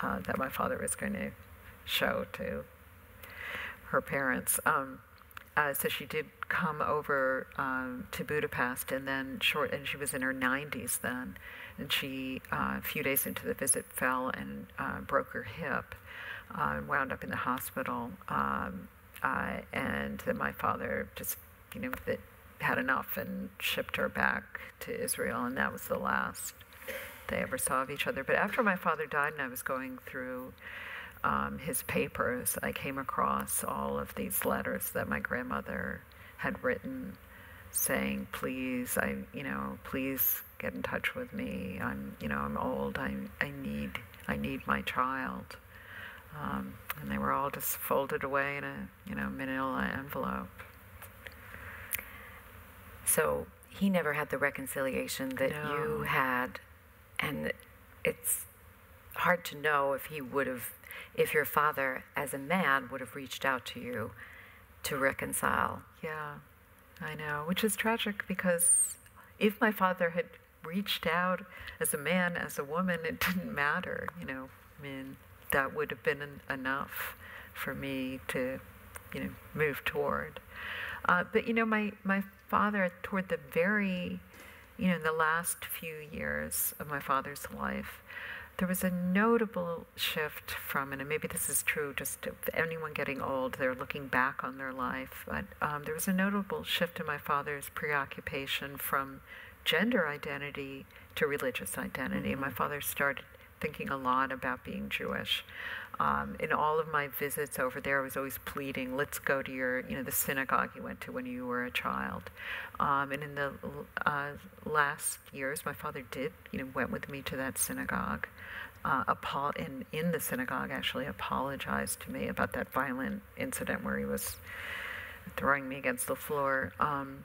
uh, that my father was going to show to her parents. Um, uh, so she did come over um, to Budapest, and then short, and she was in her 90s then, and she uh, a few days into the visit fell and uh, broke her hip, uh, and wound up in the hospital. Um, uh, and then my father just, you know, had enough and shipped her back to Israel, and that was the last they ever saw of each other. But after my father died, and I was going through um, his papers, I came across all of these letters that my grandmother had written saying, please, I, you know, please get in touch with me. I'm, you know, I'm old. I, I need, I need my child. Um, and they were all just folded away in a, you know, manila envelope. So he never had the reconciliation that no. you had, and it's hard to know if he would have, if your father, as a man, would have reached out to you to reconcile. Yeah, I know, which is tragic because if my father had reached out as a man, as a woman, it didn't matter, you know. I mean, that would have been en- enough for me to, you know, move toward. Uh, but you know, my my father, toward the very, you know, in the last few years of my father's life, there was a notable shift from, and maybe this is true just of anyone getting old, they're looking back on their life, but um, there was a notable shift in my father's preoccupation from gender identity to religious identity. Mm-hmm. My father started thinking a lot about being Jewish. Um, in all of my visits over there, I was always pleading, let's go to your, you know, the synagogue you went to when you were a child. Um, and in the uh, last years, my father did, you know, went with me to that synagogue. Uh, apo- in, in the synagogue, actually apologized to me about that violent incident where he was throwing me against the floor. Um,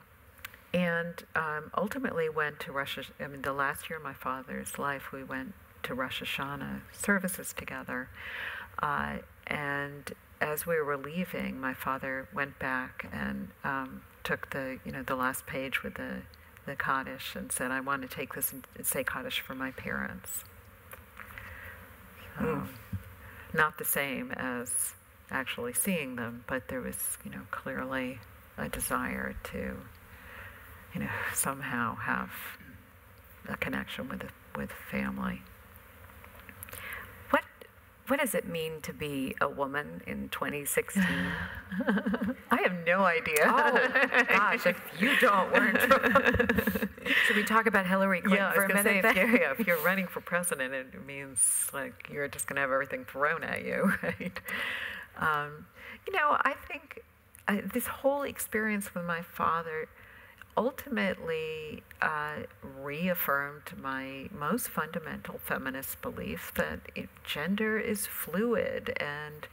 and um, ultimately went to Rosh. I mean, the last year of my father's life, we went to Rosh Hashanah services together. Uh, and as we were leaving, my father went back and um, took the, you know, the last page with the, the Kaddish and said, I want to take this and say Kaddish for my parents. So, mm. Not the same as actually seeing them, but there was, you know, clearly a desire to, you know, somehow have a connection with, with family. What what does it mean to be a woman in 2016? [LAUGHS] I have no idea. Oh, gosh, if you don't, we're in trouble. [LAUGHS] Should we talk about Hillary Clinton yeah, for a minute? If, you're, yeah, if you're running for president, it means like you're just going to have everything thrown at you, [LAUGHS] right? Um, you know, I think uh, this whole experience with my father ultimately uh, reaffirmed my most fundamental feminist belief that it, gender is fluid and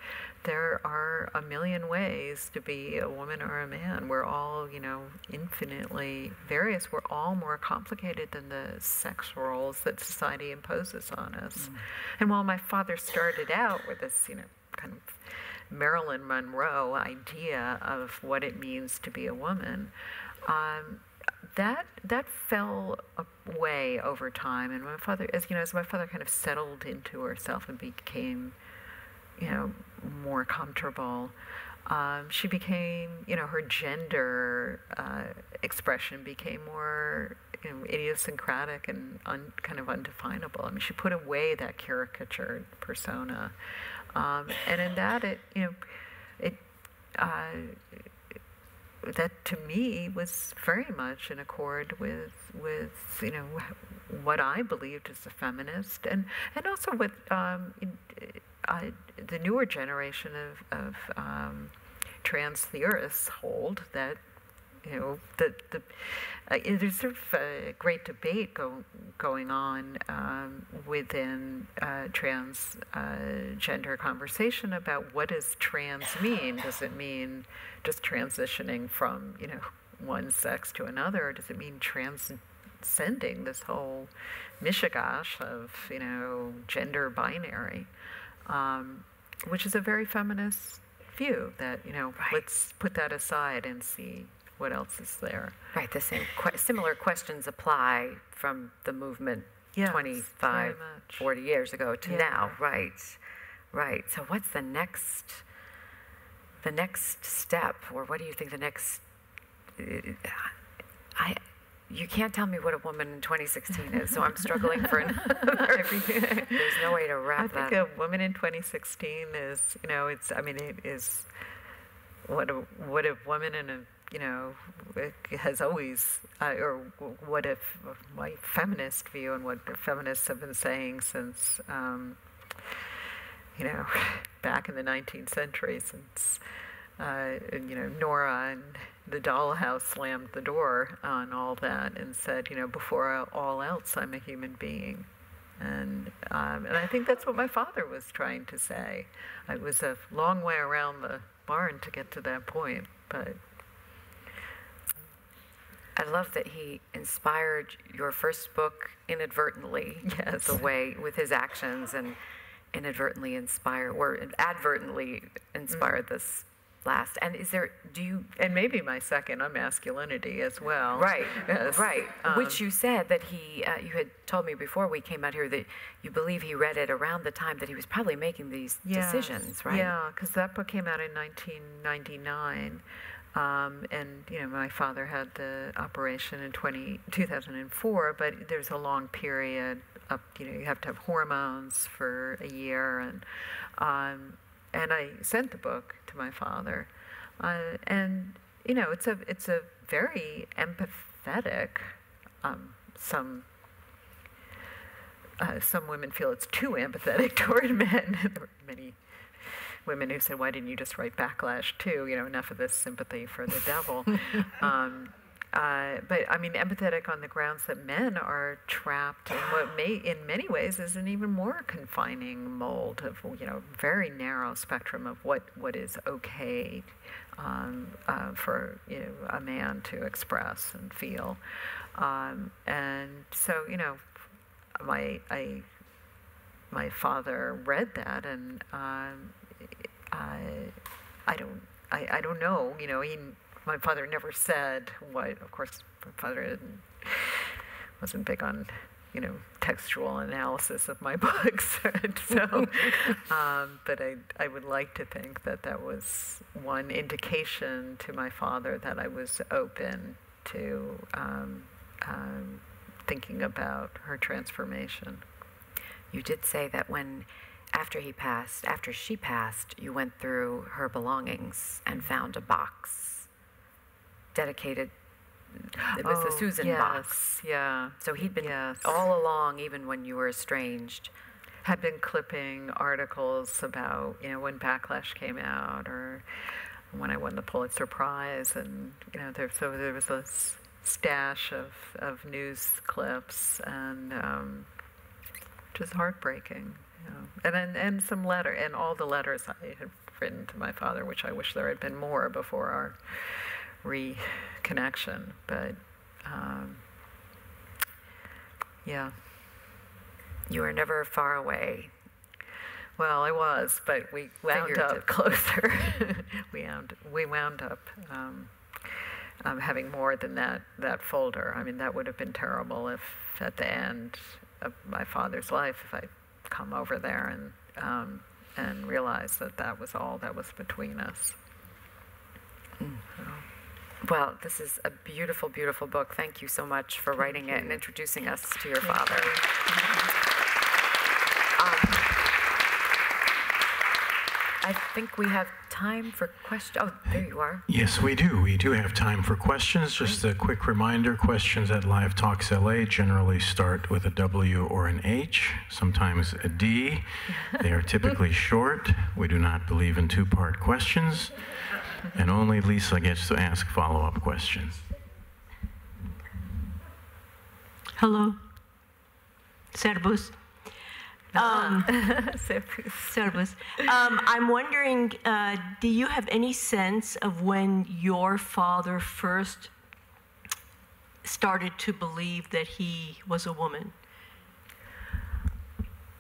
there are a million ways to be a woman or a man. We're all, you know, infinitely various. We're all more complicated than the sex roles that society imposes on us. Mm. And while my father started out with this, you know, kind of Marilyn Monroe idea of what it means to be a woman, um, that that fell away over time. And my father, as you know, as my father kind of settled into herself and became, you know, more comfortable. Um, she became, you know, her gender uh, expression became more you know, idiosyncratic and un, kind of undefinable. I mean, she put away that caricatured persona, um, and in that, it, you know, it. Uh, that to me was very much in accord with with you know what I believed as a feminist and and also with um, uh, the newer generation of, of um, trans theorists hold that you know the the uh, there's sort of a great debate go, going on um, within uh, transgender uh, conversation about what does trans mean? Does it mean just transitioning from you know one sex to another, or does it mean transcending this whole mishigash of you know gender binary? um, which is a very feminist view that, you know, right. let's put that aside and see what else is there. Right, the same, similar questions apply from the movement yes, 25, 40 years ago to yeah. now, right, right. So what's the next, the next step, or what do you think the next, uh, I, you can't tell me what a woman in 2016 is, so I'm struggling for another. [LAUGHS] [LAUGHS] There's no way to wrap I think that. a woman in 2016 is, you know, it's. I mean, it is what a what a woman in a you know has always, uh, or what if my feminist view and what feminists have been saying since, um, you know, [LAUGHS] back in the 19th century, since uh, you know Nora and the dollhouse slammed the door on all that and said, you know, before all else, I'm a human being. And, um, and I think that's what my father was trying to say. It was a long way around the barn to get to that point, but. I love that he inspired your first book inadvertently. Yes. The way, with his actions, and inadvertently inspire, or advertently inspired mm. this last. And is there, do you. And maybe my second on masculinity as well. Right, yes. right. Um, Which you said that he, uh, you had told me before we came out here that you believe he read it around the time that he was probably making these yes. decisions, right? Yeah, because that book came out in 1999. Um, and you know, my father had the operation in 20, 2004, but there's a long period up. You know, you have to have hormones for a year, and um, and I sent the book to my father, uh, and you know it's a it's a very empathetic. Um, some uh, some women feel it's too empathetic [LAUGHS] toward men. [LAUGHS] many women who said, "Why didn't you just write backlash too?" You know, enough of this sympathy for the devil. [LAUGHS] um, uh, but I mean, empathetic on the grounds that men are trapped in what may, in many ways, is an even more confining mold of you know very narrow spectrum of what what is okay um, uh, for you know a man to express and feel, um, and so you know, my I my father read that and um, I I don't I, I don't know you know he my father never said what, of course, my father wasn't big on, you know, textual analysis of my [LAUGHS] books. so, [LAUGHS] um, but I, I would like to think that that was one indication to my father that I was open to um, um, thinking about her transformation. You did say that when after he passed, after she passed, you went through her belongings and found a box dedicated. It was oh, the Susan yes, box. Yeah. So he'd been yes. all along, even when you were estranged. Had been clipping articles about you know when Backlash came out or when I won the Pulitzer Prize, and you know there so there was this stash of, of news clips and um, just heartbreaking. Know. And, and and some letter and all the letters I had written to my father, which I wish there had been more before our reconnection. But um, yeah. You were never far away. Well, I was, but we wound up closer. [LAUGHS] we wound we wound up um, um, having more than that that folder. I mean, that would have been terrible if at the end of my father's life, if I'd come over there and um, and realized that that was all that was between us. Mm. So. Well, this is a beautiful, beautiful book. Thank you so much for writing Thank it and introducing us to your Thank father. You. I think we have time for questions. Oh, there you are. Yes, we do. We do have time for questions. Just a quick reminder questions at Live Talks LA generally start with a W or an H, sometimes a D. [LAUGHS] They are typically short. We do not believe in two part questions, and only Lisa gets to ask follow up questions. Hello. Servus. Um, [LAUGHS] Servus. [LAUGHS] Um, I'm wondering, uh, do you have any sense of when your father first started to believe that he was a woman?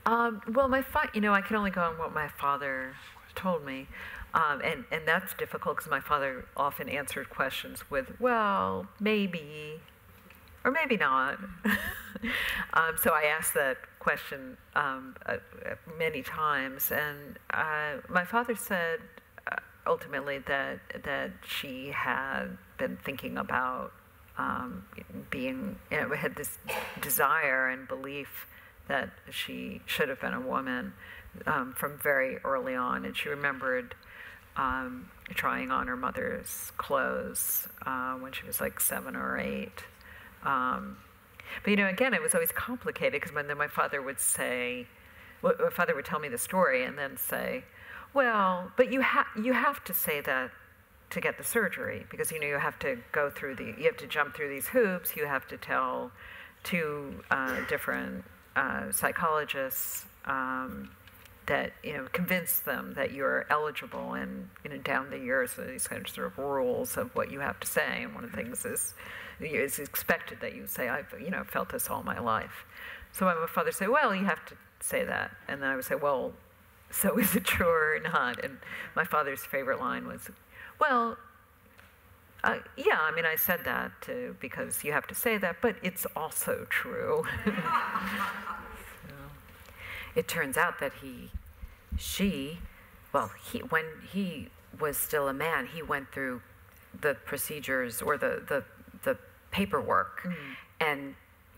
Um, well, my fa- you know, I can only go on what my father told me, um, and and that's difficult because my father often answered questions with, "Well, maybe," or maybe not. [LAUGHS] um, so I asked that question um, uh, many times, and uh, my father said uh, ultimately that that she had been thinking about um, being, you know, had this desire and belief that she should have been a woman um, from very early on, and she remembered. Um, trying on her mother's clothes uh, when she was like seven or eight. Um, but you know, again, it was always complicated because then my father would say, well, my father would tell me the story and then say, well, but you have you have to say that to get the surgery because you know you have to go through the you have to jump through these hoops. You have to tell two uh, different uh, psychologists. Um, that you know convince them that you're eligible and you know down the years these kind of sort of rules of what you have to say and one of the things is [LAUGHS] it's expected that you say, I've you know felt this all my life. So my father say, well, you have to say that, and then I would say, well, so is it true or not? And my father's favorite line was, well, uh, yeah, I mean, I said that because you have to say that, but it's also true. [LAUGHS] so. It turns out that he, she, well, he, when he was still a man, he went through the procedures or the, the, the paperwork mm. and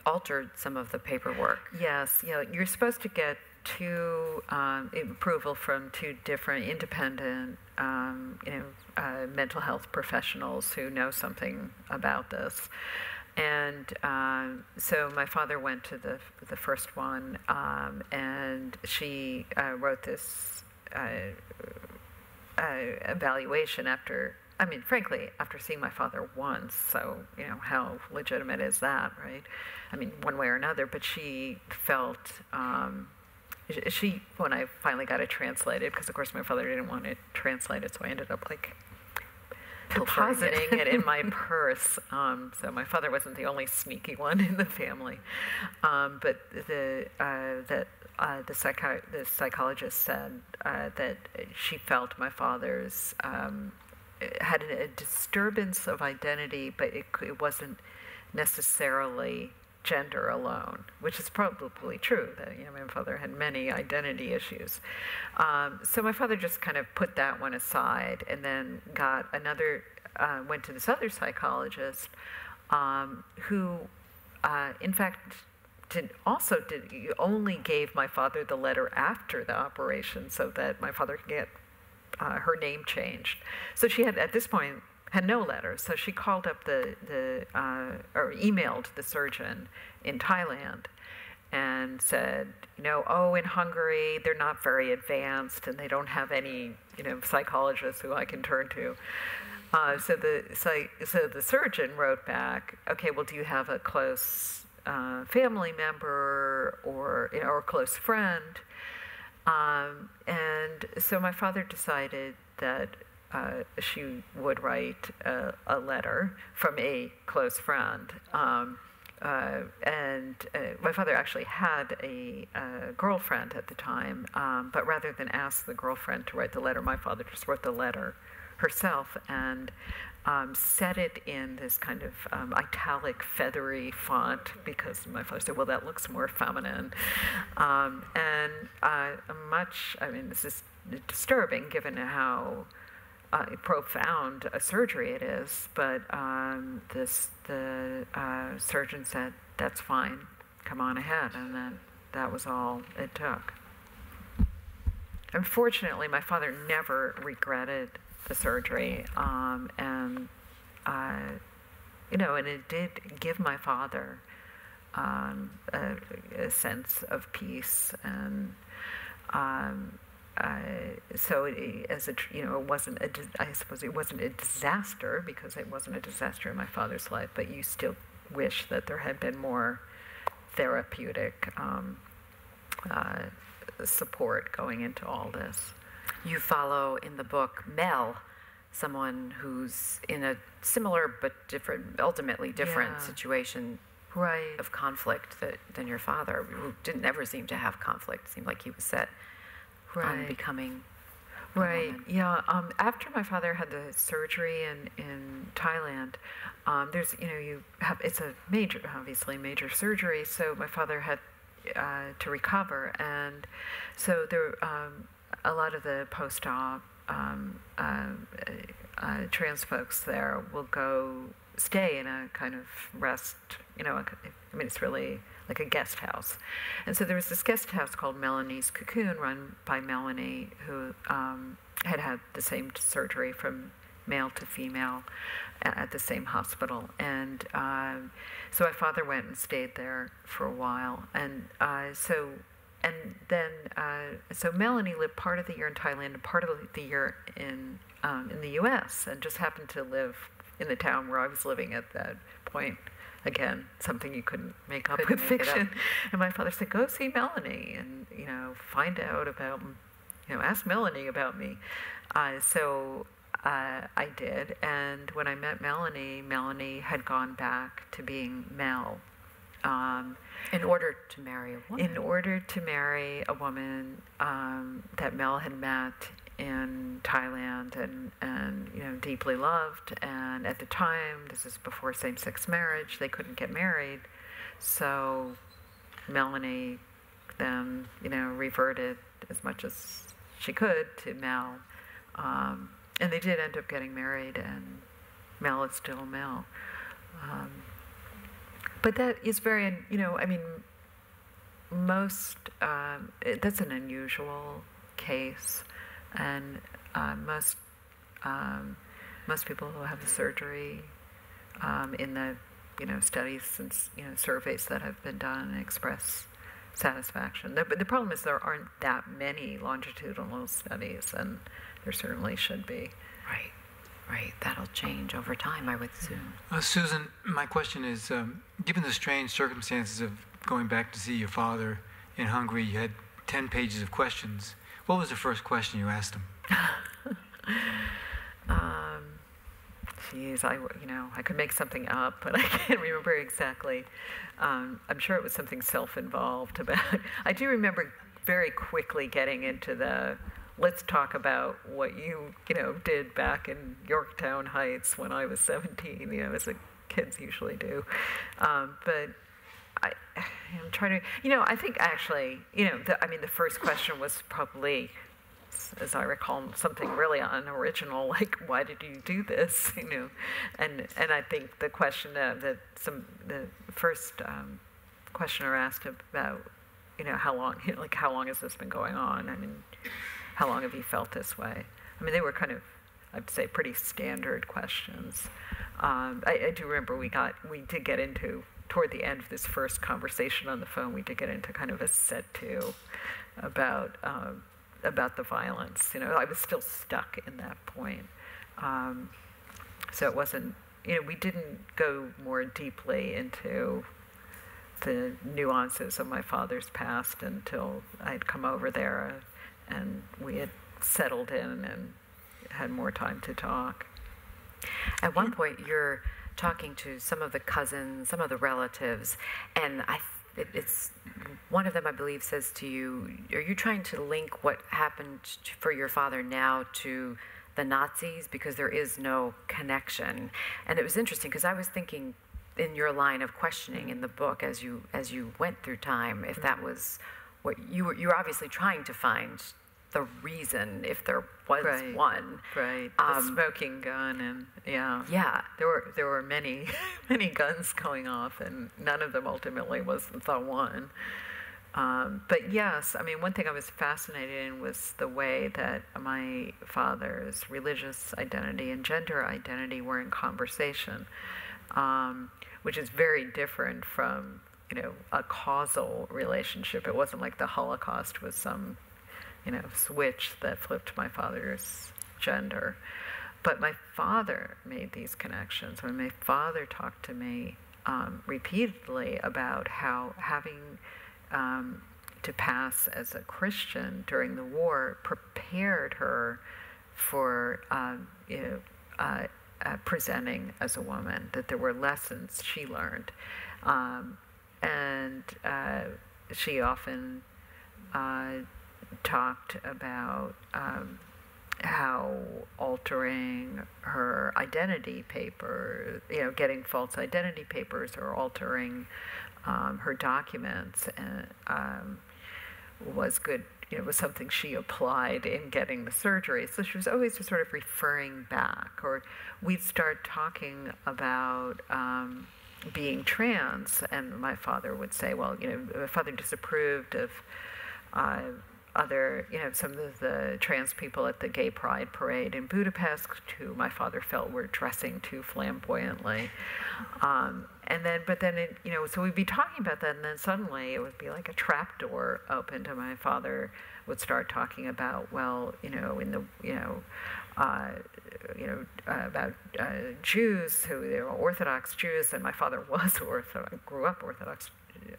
altered some of the paperwork. Yes, you know, you're supposed to get two um, approval from two different independent, um, you know, uh, mental health professionals who know something about this. And um, so my father went to the the first one, um, and she uh, wrote this uh, uh, evaluation after I mean, frankly, after seeing my father once, so, you know, how legitimate is that, right? I mean, one way or another, but she felt, um, she, when I finally got it translated, because of course my father didn't want it translated, so I ended up like depositing it in my [LAUGHS] purse. Um, so my father wasn't the only sneaky one in the family. Um, but the, uh, that uh, the, psychi- the psychologist said uh, that she felt my father's um, had a disturbance of identity, but it, it wasn't necessarily gender alone, which is probably true. That you know, my father had many identity issues. Um, so my father just kind of put that one aside, and then got another. Uh, went to this other psychologist, um, who, uh, in fact, did also did only gave my father the letter after the operation so that my father could get uh, her name changed. So she had, at this point, had no letters. So she called up the, the uh, or emailed the surgeon in Thailand and said, you know, oh, in Hungary, they're not very advanced and they don't have any, you know, psychologists who I can turn to. Uh, so the so, so the surgeon wrote back, okay, well, do you have a close uh, family member or you know, or a close friend? Um, and so my father decided that uh, she would write a, a, letter from a close friend. Um, uh, and uh, my father actually had a, a, girlfriend at the time, um, but rather than ask the girlfriend to write the letter, my father just wrote the letter herself and um, set it in this kind of um, italic, feathery font because my father said, well, that looks more feminine. Um, and uh, much, I mean, this is disturbing given how uh, profound a surgery it is, but um, this the uh, surgeon said that's fine, come on ahead, and then that was all it took. Unfortunately, my father never regretted the surgery, um, and uh, you know, and it did give my father um, a, a, sense of peace and. Um, so it, as a you know it wasn't a I suppose it wasn't a disaster because it wasn't a disaster in my father's life, but you still wish that there had been more therapeutic um, uh, support going into all this. You follow in the book Mel, someone who's in a similar but different, ultimately different yeah. situation right. of conflict that, than your father, who didn't ever seem to have conflict. It seemed like he was set right. on becoming. Right. Yeah. Um, after my father had the surgery in in Thailand, um, there's you know you have it's a major obviously major surgery. So my father had uh, to recover, and so there um, a lot of the post-op um, uh, uh, trans folks there will go stay in a kind of rest. You know, I mean it's really like a guest house. And so there was this guest house called Melanie's Cocoon, run by Melanie, who um, had had the same surgery from male to female at the same hospital. And um, so my father went and stayed there for a while. And uh, so, and then, uh, so Melanie lived part of the year in Thailand and part of the year in, um, in the US and just happened to live in the town where I was living at that point again, something you couldn't make up couldn't with make fiction. [LAUGHS] And my father said, "Go see Melanie, and you know, find out about, you know, ask Melanie about me." Uh, so uh, I did, and when I met Melanie, Melanie had gone back to being Mel. Um, in order to marry a woman. In order to marry a woman um, that Mel had met in Thailand and, and you know deeply loved. And at the time, this is before same-sex marriage, they couldn't get married, so Melanie then you know reverted as much as she could to Mel, um, and they did end up getting married, and Mel is still Mel. Um, but that is very, you know, I mean, most, um, it, that's an unusual case and uh, most um, most people who have the surgery um, in the you know studies and you know surveys that have been done express satisfaction. The, but the problem is there aren't that many longitudinal studies, and there certainly should be. Right, right. That'll change over time, I would assume. Uh, Susan, my question is: um, Given the strange circumstances of going back to see your father in Hungary, you had ten pages of questions. What was the first question you asked him? [LAUGHS] um, geez, I you know I could make something up, but [LAUGHS] I can't remember exactly. Um, I'm sure it was something self-involved about. [LAUGHS] I do remember very quickly getting into the let's talk about what you you know did back in Yorktown Heights when I was 17. You know, as the kids usually do, um, but I, I'm trying to, you know, I think actually, you know, the, I mean, the first question was probably, as I recall, something really unoriginal, [LAUGHS] like, why did you do this, [LAUGHS] you know, and and I think the question that some the first um, questioner asked about, you know, how long, you [LAUGHS] know, like, how long has this been going on? I mean, how long have you felt this way? I mean, they were kind of, I'd say, pretty standard questions. Um, I, I do remember we got, we did get into toward the end of this first conversation on the phone, we did get into kind of a set to about um, about the violence. You know, I was still stuck in that point. Um, So it wasn't, you know, we didn't go more deeply into the nuances of my father's past until I'd come over there and we had settled in and had more time to talk. At one point, you're talking to some of the cousins, some of the relatives, and I. It's one of them, I believe, says to you, "Are you trying to link what happened for your father now to the Nazis because there is no connection?" And it was interesting because I was thinking in your line of questioning in the book as you as you went through time, if mm-hmm. that was what you were you were obviously trying to find the reason if there was right. one. Right. The um, smoking gun and yeah. Yeah. There were there were many [LAUGHS] many guns going off and none of them ultimately was the one. Um, but yes, I mean, one thing I was fascinated in was the way that my father's religious identity and gender identity were in conversation, um, which is very different from, you know, a causal relationship. It wasn't like the Holocaust was some you know, switch that flipped my father's gender. But my father made these connections. When my father talked to me um, repeatedly about how having um, to pass as a Christian during the war prepared her for um, you know, uh, uh, presenting as a woman, that there were lessons she learned. Um, and uh, she often uh, talked about um, how altering her identity paper, you know, getting false identity papers or altering um, her documents and, um, was good. You know, was something she applied in getting the surgery. So she was always just sort of referring back, or we'd start talking about um, being trans, and my father would say, "Well, you know, my father disapproved of." Uh, other, you know, some of the trans people at the gay pride parade in Budapest, who my father felt were dressing too flamboyantly. Um, and then, but then, it, you know, so we'd be talking about that, and then suddenly it would be like a trap door opened, and my father would start talking about, well, you know, in the, you know, uh, you know, uh, about uh, Jews who they were Orthodox Jews, and my father [LAUGHS] was Orthodox, grew up Orthodox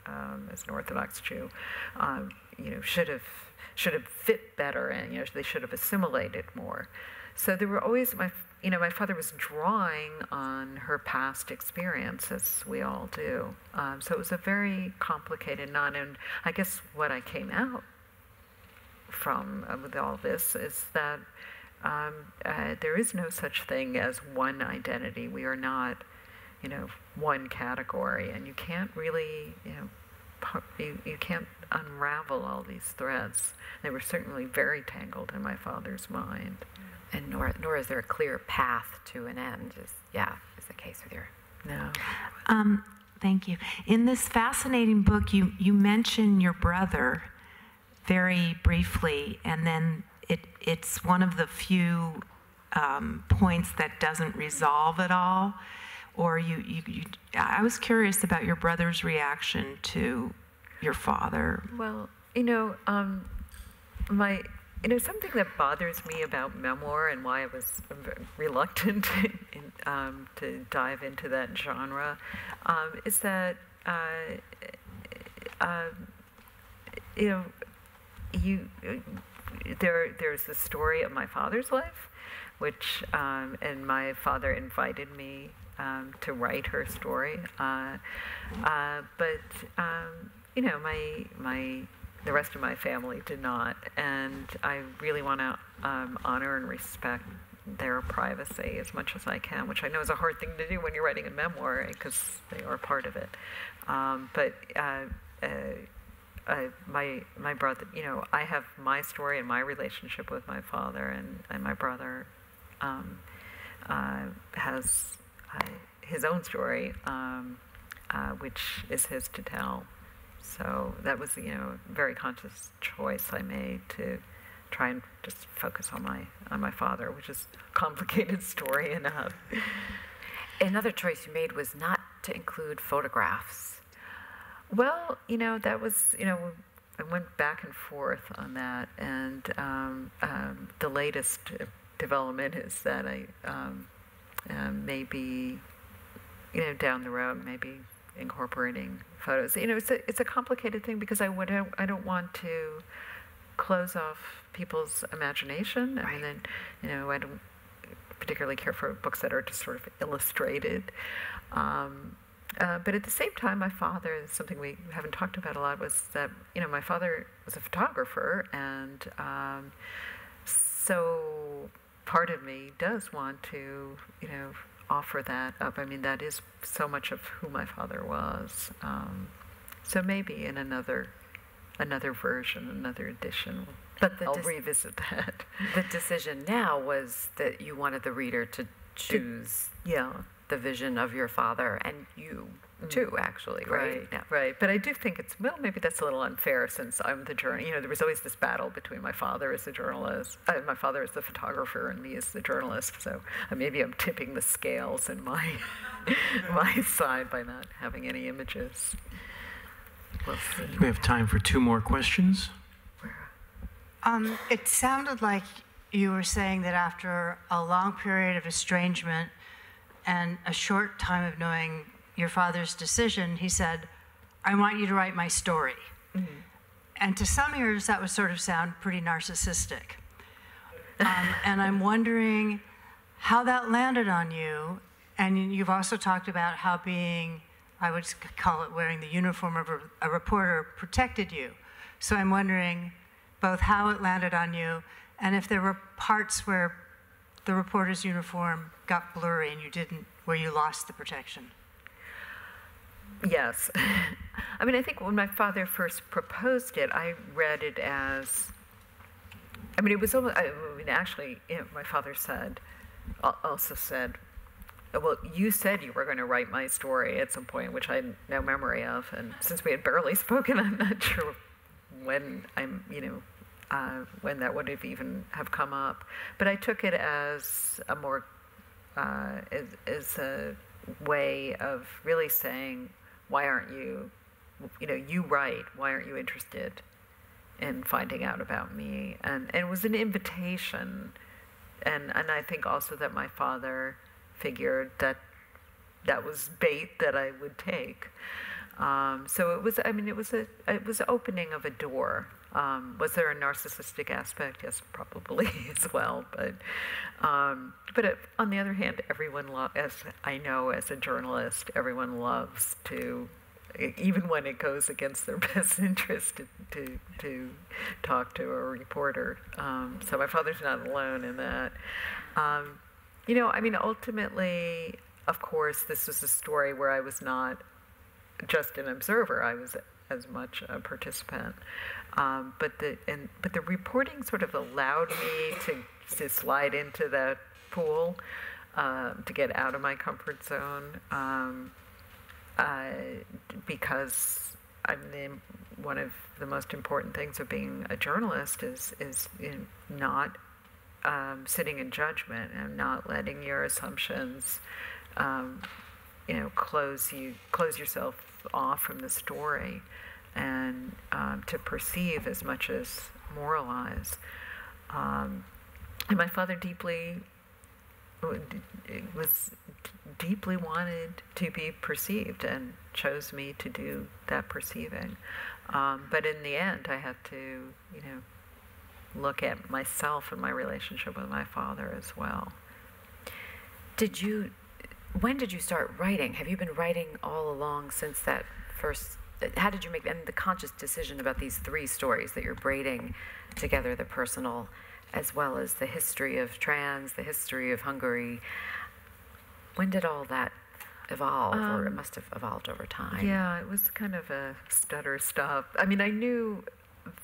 um, as an Orthodox Jew. Um, you know, should have should have fit better and you know they should have assimilated more. So there were always my you know my father was drawing on her past experience as we all do. Um, so it was a very complicated knot, and I guess what I came out from uh, with all this is that um, uh, there is no such thing as one identity. We are not, you know, one category, and you can't really, you know, you, you can't unravel all these threads. They were certainly very tangled in my father's mind. And nor, nor is there a clear path to an end, is, yeah, is the case with your. No. Um, thank you. In this fascinating book, you, you mention your brother very briefly, and then it, it's one of the few um, points that doesn't resolve at all. Or you, you, you, I was curious about your brother's reaction to your father? Well, you know, um, my you know something that bothers me about memoir and why I was reluctant [LAUGHS] in, um, to dive into that genre um, is that uh, uh, you know you there there's the story of my father's life, which um, and my father invited me um, to write her story, uh, uh but um, you know, my my the rest of my family did not, and I really want to um, honor and respect their privacy as much as I can, which I know is a hard thing to do when you're writing a memoir because they are part of it. Um, but uh, uh, uh, my my brother, you know, I have my story and my relationship with my father, and, and my brother um, uh, has uh, his own story, um, uh, which is his to tell. So that was, you know, a very conscious choice I made to try and just focus on my on my father, which is a complicated [LAUGHS] story enough. Another choice you made was not to include photographs. Well, you know, that was, you know, I went back and forth on that, and um, um, the latest development is that I um, um, maybe, you know, down the road, maybe incorporating photos. You know, it's a it's a complicated thing because I would I don't want to close off people's imagination. I mean, then, you know, I don't particularly care for books that are just sort of illustrated. Um, uh, but at the same time, my father, something we haven't talked about a lot, was that, you know, my father was a photographer, and um, so part of me does want to, you know, offer that up. I mean, that is so much of who my father was. Um, so maybe in another another version, another edition, but I'll revisit that. [LAUGHS] The decision now was that you wanted the reader to choose. To, yeah the vision of your father and you. Too, actually, right? Right, yeah. right. But I do think it's well, maybe that's a little unfair since I'm the journalist. You know, there was always this battle between my father as the journalist, uh, my father as the photographer, and me as the journalist. So uh, maybe I'm tipping the scales in my [LAUGHS] my side by not having any images. We'll we have time for two more questions. Um, it sounded like you were saying that after a long period of estrangement and a short time of knowing your father's decision, he said, I want you to write my story. Mm-hmm. And to some ears, that would sort of sound pretty narcissistic. Um, and I'm wondering how that landed on you. And you've also talked about how being, I would call it wearing the uniform of a, a reporter, protected you. So I'm wondering both how it landed on you and if there were parts where the reporter's uniform got blurry and you didn't, where you lost the protection? Yes. [LAUGHS] I mean, I think when my father first proposed it, I read it as, I mean, it was almost, I mean, actually, you know, my father said, also said, well, you said you were going to write my story at some point, which I had no memory of. And since we had barely [LAUGHS] spoken, I'm not sure when I'm, you know, uh, when that would have even have come up. But I took it as a more uh, as, as a way of really saying, why aren't you, you know, you write, why aren't you interested in finding out about me? And, and it was an invitation. And, and I think also that my father figured that that was bait that I would take. Um, so it was, I mean, it was a, it was opening of a door um, was there a narcissistic aspect? Yes, probably [LAUGHS] as well. But um, but on the other hand, everyone, lo- as I know as a journalist, everyone loves to, even when it goes against their [LAUGHS] best interest, to to, to talk to a reporter. Um, so my father's not alone in that. Um, you know, I mean, ultimately, of course, this was a story where I was not just an observer. I was as much a participant. Um, but the and but the reporting sort of allowed me to to slide into that pool uh, to get out of my comfort zone um, uh, because I mean one of the most important things of being a journalist is is you know, not um, sitting in judgment and not letting your assumptions um, you know close you close yourself off from the story and um, to perceive as much as moralize. Um, and my father deeply was deeply wanted to be perceived and chose me to do that perceiving. Um, but in the end, I had to, you know, look at myself and my relationship with my father as well. Did you? When did you start writing? Have you been writing all along since that first how did you make and the conscious decision about these three stories that you're braiding together the personal as well as the history of trans the history of hungary when did all that evolve um, or it um, must have evolved over time? yeah it was kind of a stutter stop. I mean i knew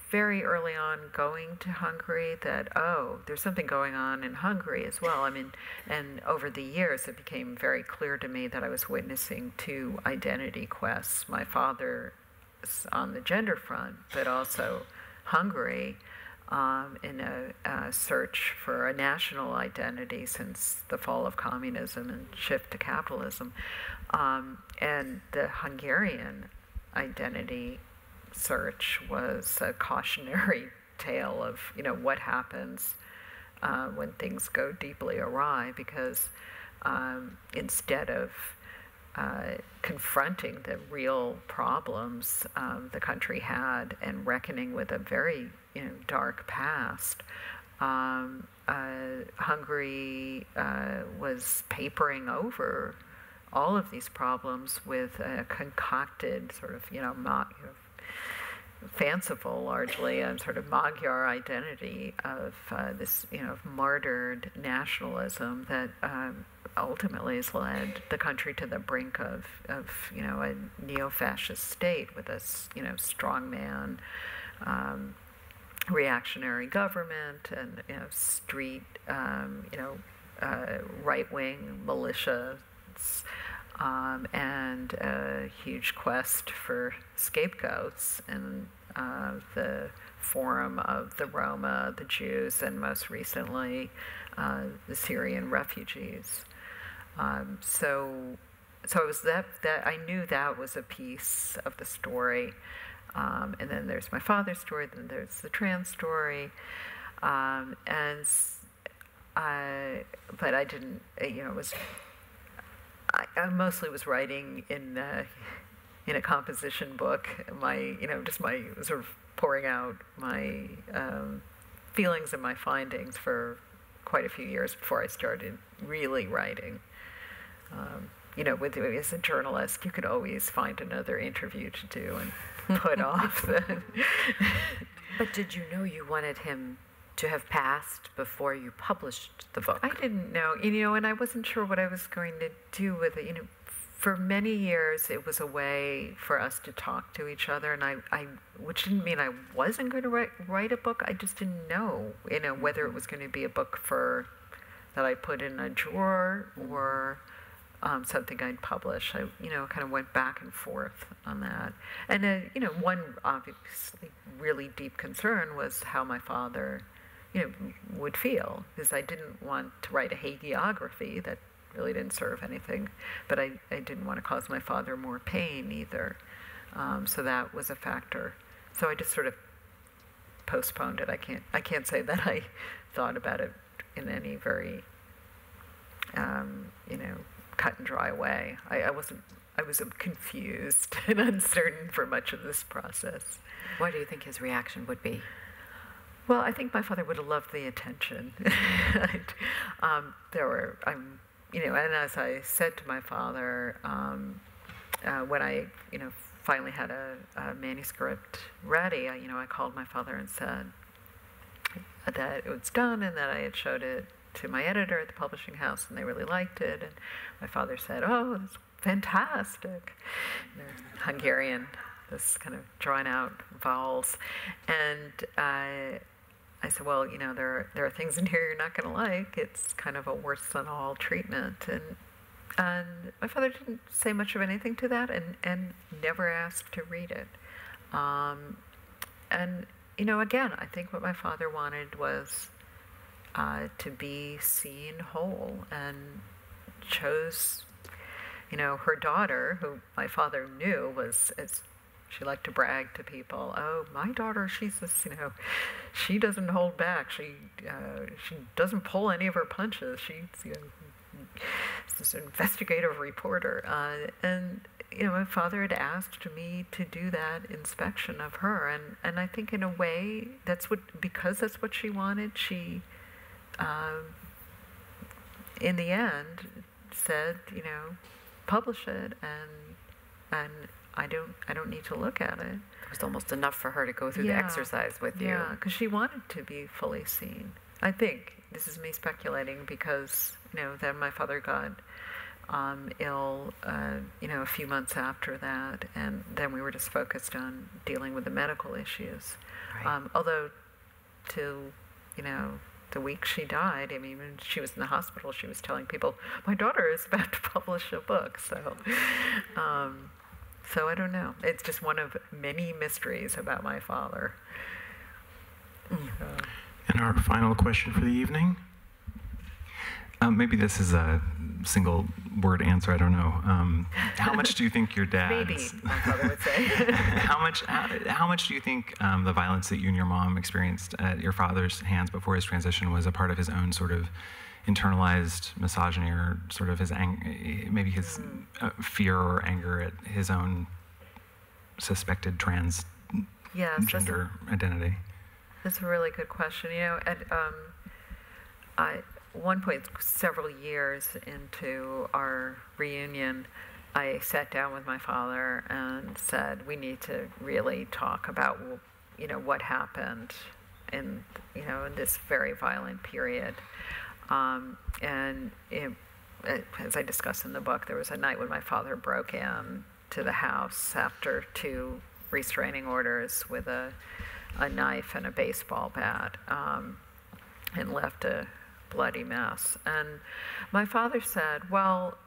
very early on going to Hungary that, oh, there's something going on in Hungary as well. I mean, and over the years, it became very clear to me that I was witnessing two identity quests my father on the gender front, but also Hungary um, in a, a, search for a national identity since the fall of communism and shift to capitalism. Um, and the Hungarian identity search was a cautionary [LAUGHS] tale of you know what happens uh, when things go deeply awry because um, instead of uh, confronting the real problems um, the country had and reckoning with a very you know, dark past. Um, uh, Hungary uh, was papering over all of these problems with a concocted sort of, you know, mo- you know fanciful, largely, and sort of Magyar identity of uh, this, you know, martyred nationalism that um, ultimately has led the country to the brink of, of you know, a neo-fascist state with a, you know, strongman, um, reactionary government and, you know, street, um, you know, uh, right-wing militias, um, and a huge quest for scapegoats in uh, the Forum of the Roma, the Jews, and most recently uh, the Syrian refugees. Um, so, so it was that that I knew that was a piece of the story. Um, and then there's my father's story. Then there's the trans story, um, and I, but I didn't. You know, it was I, I mostly was writing in uh, in a composition book. My you know just my sort of pouring out my um, feelings and my findings for quite a few years before I started really writing. Um, you know, with as a journalist, you could always find another interview to do and put [LAUGHS] off the. but did you know you wanted him to have passed before you published the book? I didn't know, you know, and I wasn't sure what I was going to do with it. You know, for many years it was a way for us to talk to each other, and I, I which didn't mean I wasn't going to write write a book. I just didn't know, you know, whether it was going to be a book for that I put in a drawer or. Um, something I'd publish. I, you know, kind of went back and forth on that. And, uh, you know, one obviously really deep concern was how my father you know, would feel because I didn't want to write a hagiography that really didn't serve anything, but I, I didn't want to cause my father more pain either. Um, so that was a factor. So I just sort of postponed it. I can't I can't say that I [LAUGHS] thought about it in any very um, you know cut and dry way. I, I wasn't I was confused [LAUGHS] and uncertain for much of this process. What do you think his reaction would be? Well, I think my father would have loved the attention. [LAUGHS] um, there were, I'm, you know, and as I said to my father, um, uh, when I, you know, finally had a, a manuscript ready, I, you know, I called my father and said that it was done and that I had showed it to my editor at the publishing house and they really liked it. And my father said, "Oh, that's fantastic." Hungarian, this kind of drawn out vowels, and I I said, well, you know, there there are things in here you're not going to like. It's kind of a worse than all treatment, and and my father didn't say much of anything to that, and and never asked to read it. Um, and you know, again, I think what my father wanted was uh, to be seen whole, and chose, you know, her daughter, who my father knew was as she liked to brag to people, "Oh, my daughter, she's this, you know, she doesn't hold back. She uh, she doesn't pull any of her punches. She's you know, this investigative reporter." Uh, and you know, my father had asked me to do that inspection of her, and and I think in a way that's what because that's what she wanted. She, uh, in the end, said, you know, publish it and and I don't I don't need to look at it. It was almost enough for her to go through yeah. the exercise with you. Yeah, because she wanted to be fully seen. I think this is me speculating because you know then my father got um, ill, uh, you know, a few months after that, and then we were just focused on dealing with the medical issues. Right. Um, although, to you know, the week she died, I mean, when she was in the hospital, she was telling people, "My daughter is about to [LAUGHS] publish a book." So, um, so I don't know. It's just one of many mysteries about my father. And our final question for the evening. Um, maybe this is a single word answer. I don't know. Um, how much do you think your dad? [LAUGHS] Maybe my father would say. [LAUGHS] how much? How, how, much do you think um, the violence that you and your mom experienced at your father's hands before his transition was a part of his own sort of internalized misogyny, or sort of his ang- maybe his mm. uh, fear or anger at his own suspected trans yes, gender that's a, identity? That's a really good question. You know, at um, I one point, several years into our reunion, I sat down with my father and said, "We need to really talk about, you know, what happened in, you know, in this very violent period." Um, and it, as I discuss in the book, there was a night when my father broke in to the house after two restraining orders with a, a knife and a baseball bat, um, and left a bloody mess. And my father said, well,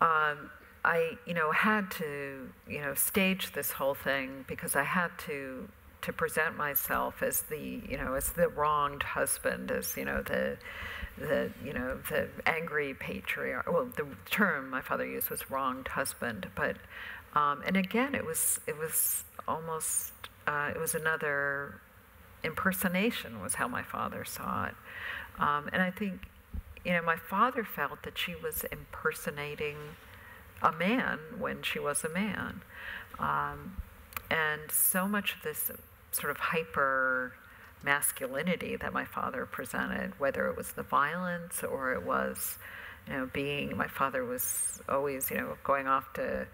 um, I, you know, had to, you know, stage this whole thing because I had to to present myself as the, you know, as the wronged husband, as you know, the, the, you know, the angry patriarch. Well, the term my father used was wronged husband, but, um, and again, it was, it was almost, uh, it was another impersonation was how my father saw it. Um, and I think, you know, my father felt that she was impersonating a man when she was a man. Um, and so much of this sort of hyper masculinity that my father presented, whether it was the violence or it was, you know, being, my father was always, you know, going off to,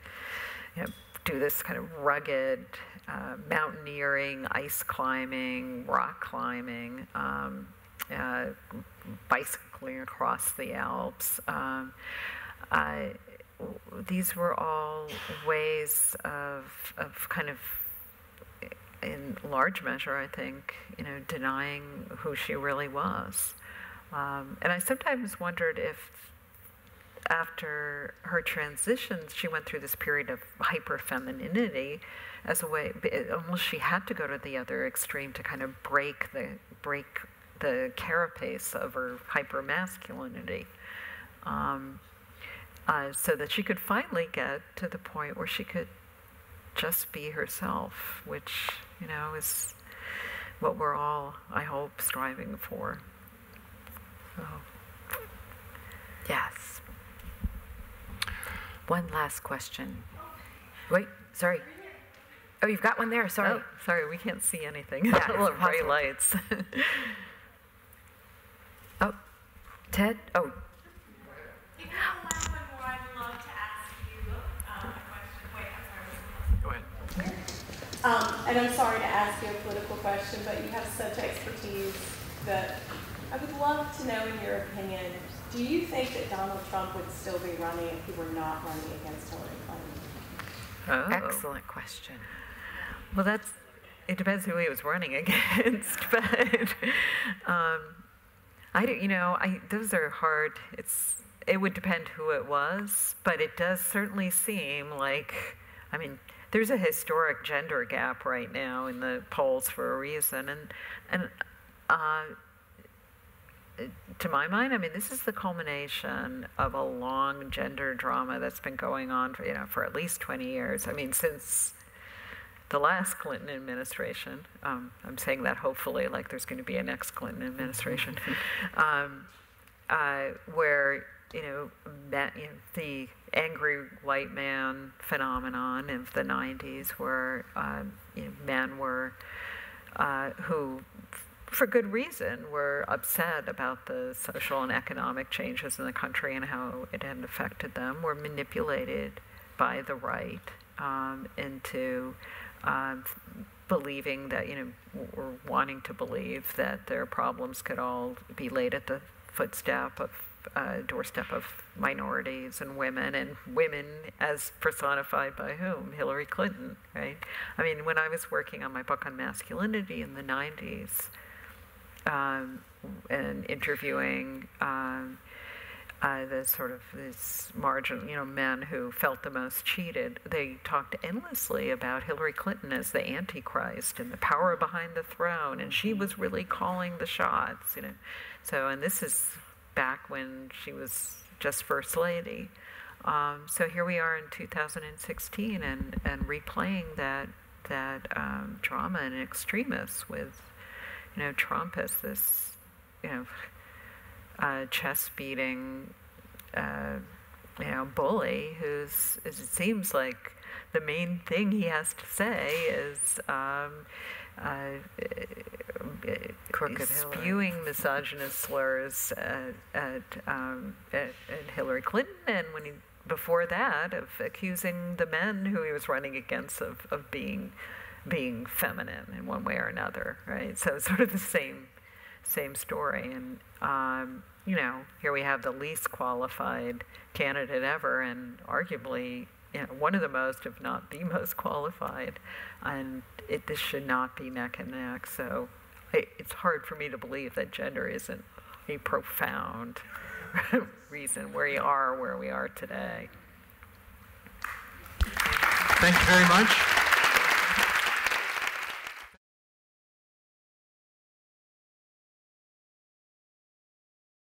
you know, do this kind of rugged uh, mountaineering, ice climbing, rock climbing. Um, uh, bicycling across the Alps. Um, these were all ways of, of kind of, in large measure, I think, you know, denying who she really was. Um, and I sometimes wondered if after her transition, she went through this period of hyper femininity as a way, almost she had to go to the other extreme to kind of break the break the carapace of her hypermasculinity. Um, uh, so that she could finally get to the point where she could just be herself, which, you know, is what we're all, I hope, striving for. So. Yes. One last question. Wait, sorry. Oh, you've got one there. Sorry. Oh, sorry, we can't see anything. Yeah, [LAUGHS] of bright lights. [LAUGHS] Oh, Ted? Oh. Um, and I'm sorry to ask you a political question, but you have such expertise that I would love to know, in your opinion, do you think that Donald Trump would still be running if he were not running against Hillary Clinton? Oh. Excellent question. Well, that's it depends who he was running [LAUGHS] against, but um, I don't, you know, I, those are hard. It's, it would depend who it was, but it does certainly seem like, I mean, there's a historic gender gap right now in the polls for a reason, and and uh, to my mind, I mean, this is the culmination of a long gender drama that's been going on for you know for at least 20 years. I mean, since the last Clinton administration, um, I'm saying that hopefully, like there's going to be a next Clinton administration, um, uh, where you know, that, you know, the angry white man phenomenon of the 90s, where um, you know, men were uh, who, for good reason, were upset about the social and economic changes in the country and how it had affected them, were manipulated by the right um, into uh, believing that, you know, or wanting to believe that their problems could all be laid at the footstep of uh, doorstep of minorities and women, and women as personified by whom? Hillary Clinton, right? I mean, when I was working on my book on masculinity in the 90s um, and interviewing um, uh, the sort of this margin, you know, men who felt the most cheated. They talked endlessly about Hillary Clinton as the Antichrist and the power behind the throne, and she was really calling the shots, you know. So, and this is back when she was just First Lady. Um, so here we are in 2016 and, and replaying that, that um, drama and extremis with, you know, Trump as this, you know, uh, chest beating, uh, you know, bully who's, it seems like the main thing he has to say is, um, uh, spewing Hillary. misogynist slurs at, at, um, at, at, Hillary Clinton, and when he before that of accusing the men who he was running against of, of being being feminine in one way or another, right? So it's sort of the same same story, and um, you know, here we have the least qualified candidate ever, and arguably you know, one of the most, if not the [LAUGHS] most qualified, and it, this should not be neck and neck. So it, it's hard for me to believe that gender isn't a profound [LAUGHS] reason where we are where we are today. Thank you very much.